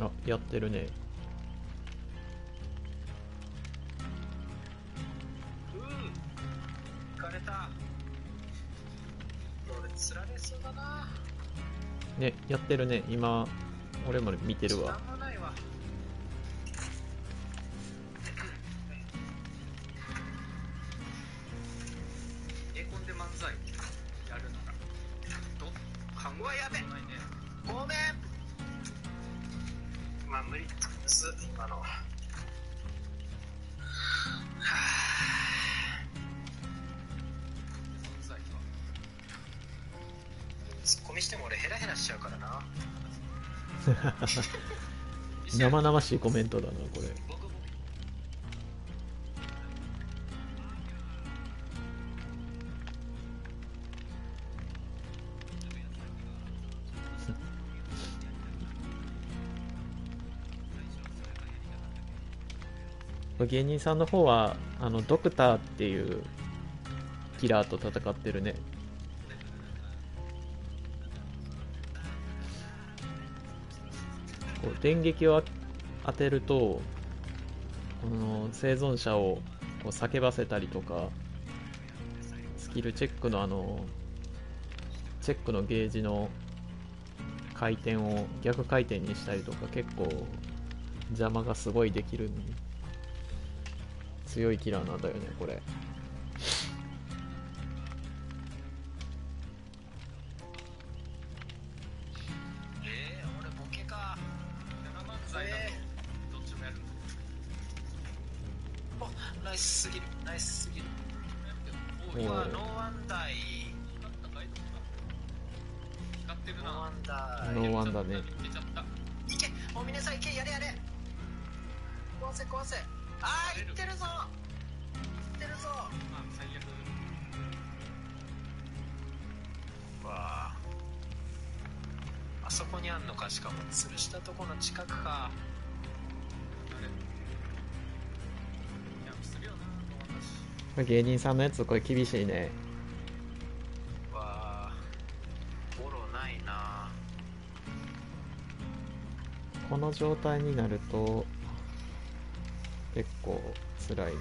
あやってるね。やってるね。今俺も見てるわ。生々しいコメントだなこれ。芸人さんの方はあのドクターっていうキラーと戦ってるね。こう電撃を当てるとこの生存者をこう叫ばせたりとかスキルチェックのあのチェックのゲージの回転を逆回転にしたりとか結構邪魔がすごいできる強いキラーなんだよねこれ。芸人さんのやつこれ厳しいね。わあボロないな。この状態になると結構辛いな。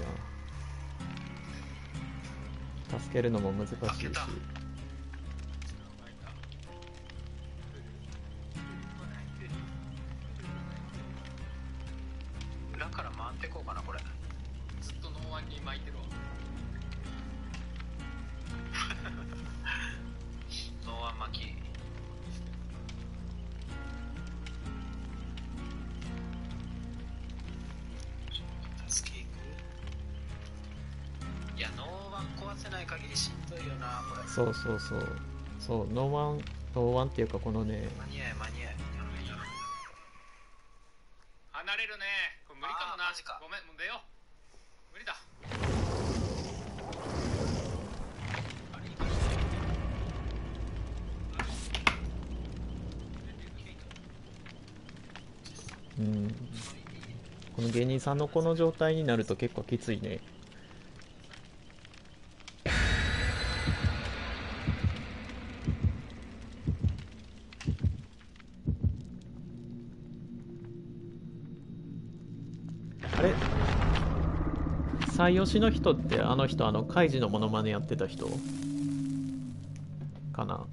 助けるのも難しいしそうそう。そうノーワンノーワンっていうかこのね間に合え間に合え離れるね。これ無理かもな。か。ごめんもう出よう。無理だ。うん。この芸人さんのこの状態になると結構きついね最推しの人ってあの人あのカイジのモノマネやってた人？かな？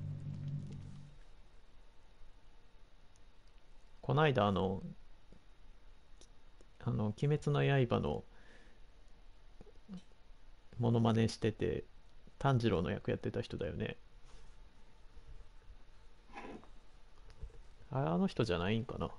こないだあのあの「鬼滅の刃」のモノマネしてて炭治郎の役やってた人だよね。あれあの人じゃないんかな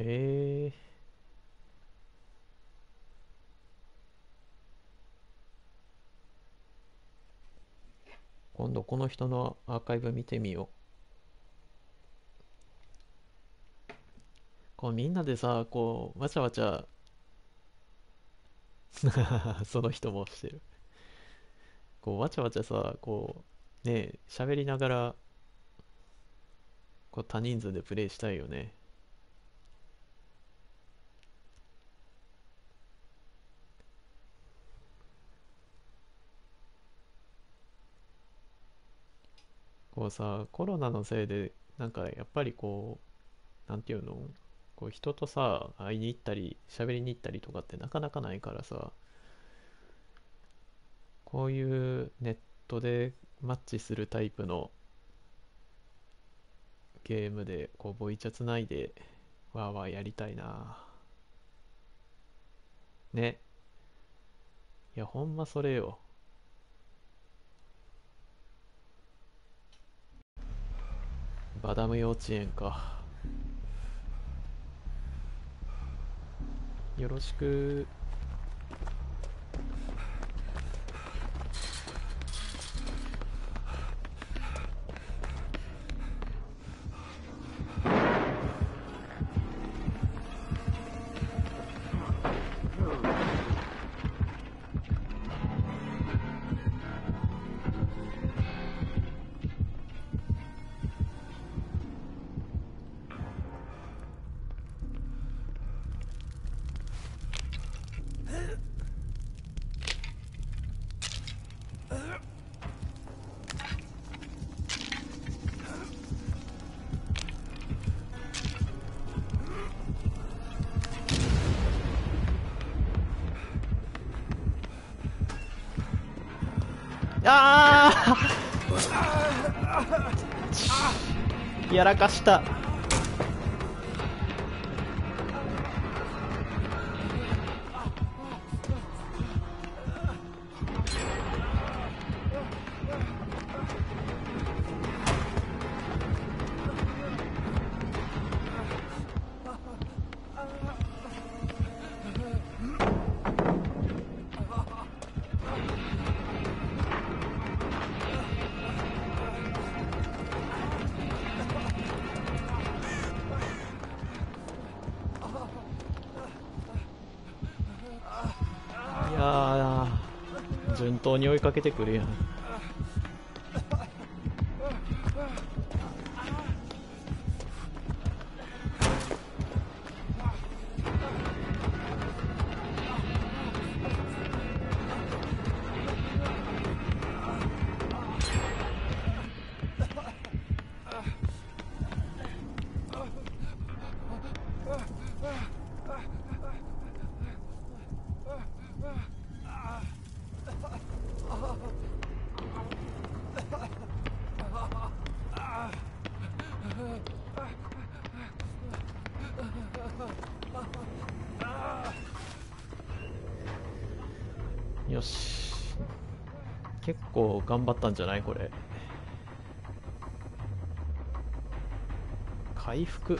へえ今度この人のアーカイブ見てみよう。こうみんなでさこうわちゃわちゃ <laughs> その人もしてる。こうわちゃわちゃさこうね喋りながらこう多人数でプレイしたいよね。こうさコロナのせいでなんかやっぱりこうなんていうの？こう人とさ会いに行ったり喋りに行ったりとかってなかなかないからさこういうネットでマッチするタイプのゲームでこうボイチャつないでわーわーやりたいな。ね。いやほんまそれよ。バダム幼稚園か。よろしく。やらかした。に追いかけてくるやん。ったんじゃない？これ。回復。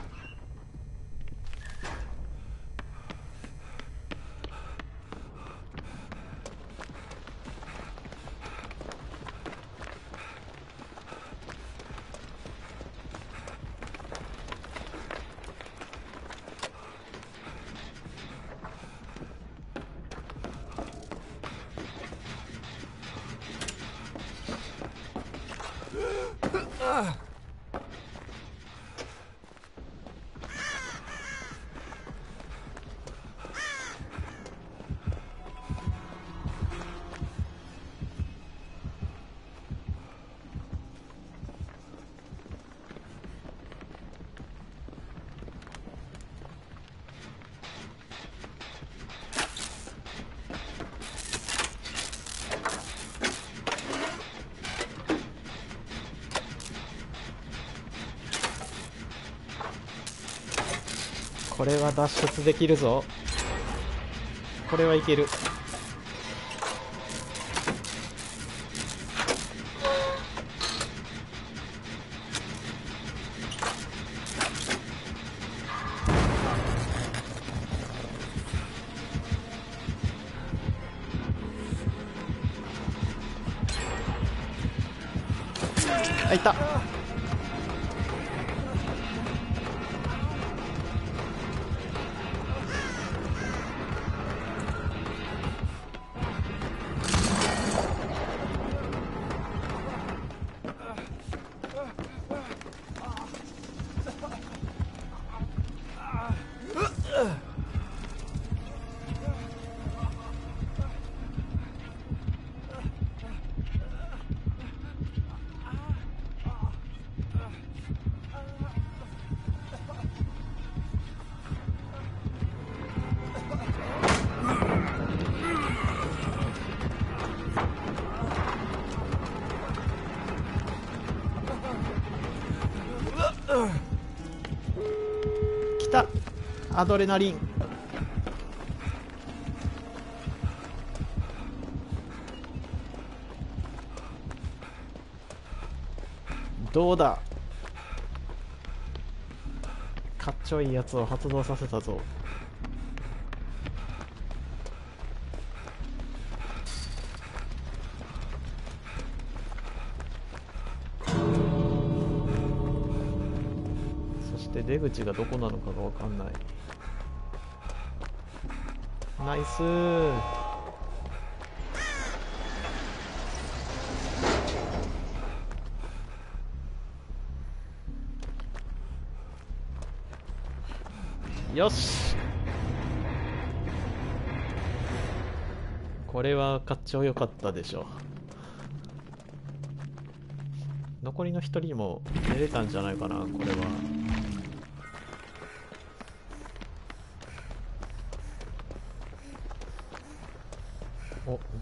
れは脱出できるぞ。これはいける。アドレナリン。どうだ？かっちょいいやつを発動させたぞ。そして出口がどこなのかがわかんない。ナイス。よし。これはかっちょよかったでしょ残りの一人も出れたんじゃないかなこれは。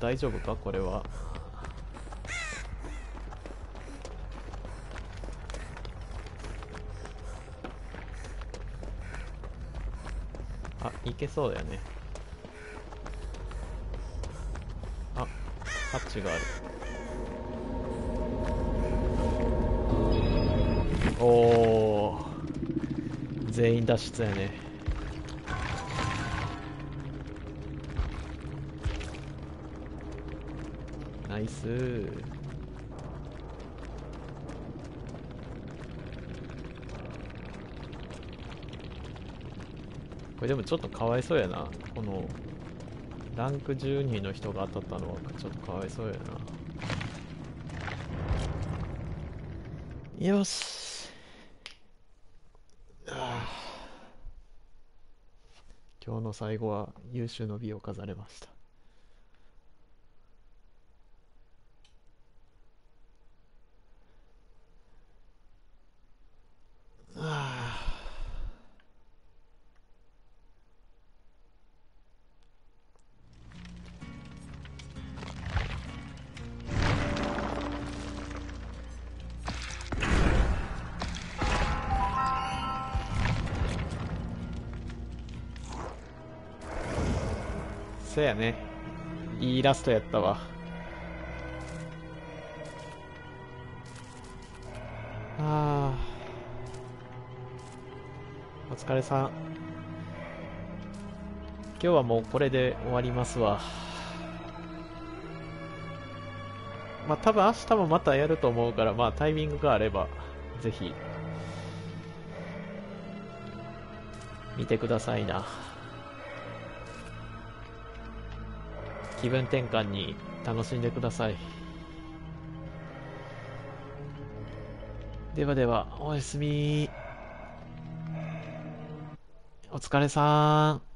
大丈夫か？これは。あいけそうだよね。あハッチがある。おお全員脱出やね。ナイスこれでもちょっとかわいそうやな。このランク12の人が当たったのはちょっとかわいそうやな。よし。今日の最後は優秀の美を飾れました。ラストやったわ。あお疲れさん。今日はもうこれで終わりますわ。まあ多分明日もまたやると思うからまあタイミングがあればぜひ。見てくださいな。気分転換に楽しんでくださいではでは、おやすみ。お疲れさん。